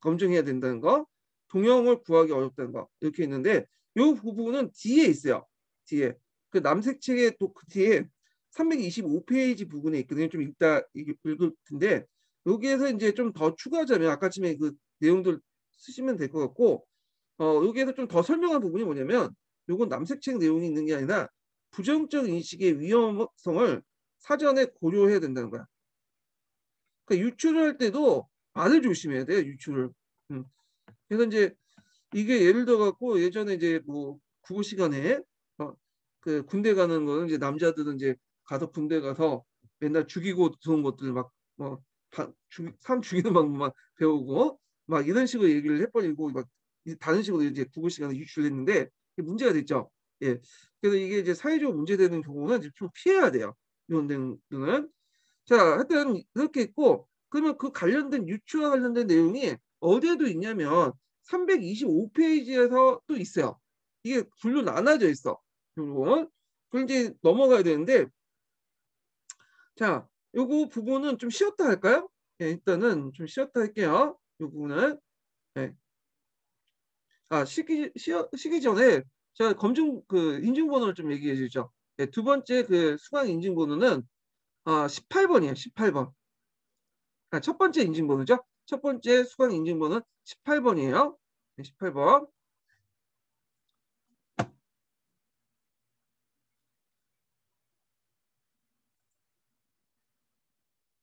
검증해야 된다는 거. 동형을 구하기 어렵다는 거. 이렇게 있는데 이 부분은 뒤에 있어요. 뒤에. 그 남색 책의 또그 뒤에 325페이지 부분에 있거든요. 좀 읽다 읽을 텐데 여기에서 이제 좀 더 추가하자면 아까쯤에 그 내용들 쓰시면 될 것 같고 어 여기에서 좀 더 설명한 부분이 뭐냐면 요건 남색책 내용이 있는 게 아니라 부정적 인식의 위험성을 사전에 고려해야 된다는 거야. 그러니까 유출을 할 때도 말을 조심해야 돼요. 유출을. 음. 그래서 이제 이게 예를 들어 갖고 예전에 이제 뭐 국어 시간에 어, 그 군대 가는 거는 이제 남자들은 이제 가서 군대 가서 맨날 죽이고 들어온 것들 막뭐 사람 죽이는 방법만 배우고 막 이런 식으로 얘기를 해버리고 막 다른 식으로 이제 국어 시간에 유출했는데 문제가 됐죠. 예. 그래서 이게 이제 사회적으로 문제되는 경우는 좀 피해야 돼요. 이런 등은. 자, 하여튼 이렇게 있고 그러면 그 관련된 유추와 관련된 내용이 어디에도 있냐면 325페이지에서 또 있어요. 이게 둘로 나눠져 있어. 그럼 이제 넘어가야 되는데 자, 요거 부분은 좀 쉬었다 할까요? 예, 일단은 좀 쉬었다 할게요. 요 부분은. 예. 아, 쉬기, 쉬어, 쉬기 전에 제가 검증, 그, 인증 번호를 좀 얘기해 주죠. 네, 두 번째 그 수강 인증 번호는 아, 18번이에요. 18번. 아, 첫 번째 인증 번호죠. 첫 번째 수강 인증 번호는 18번이에요. 네, 18번.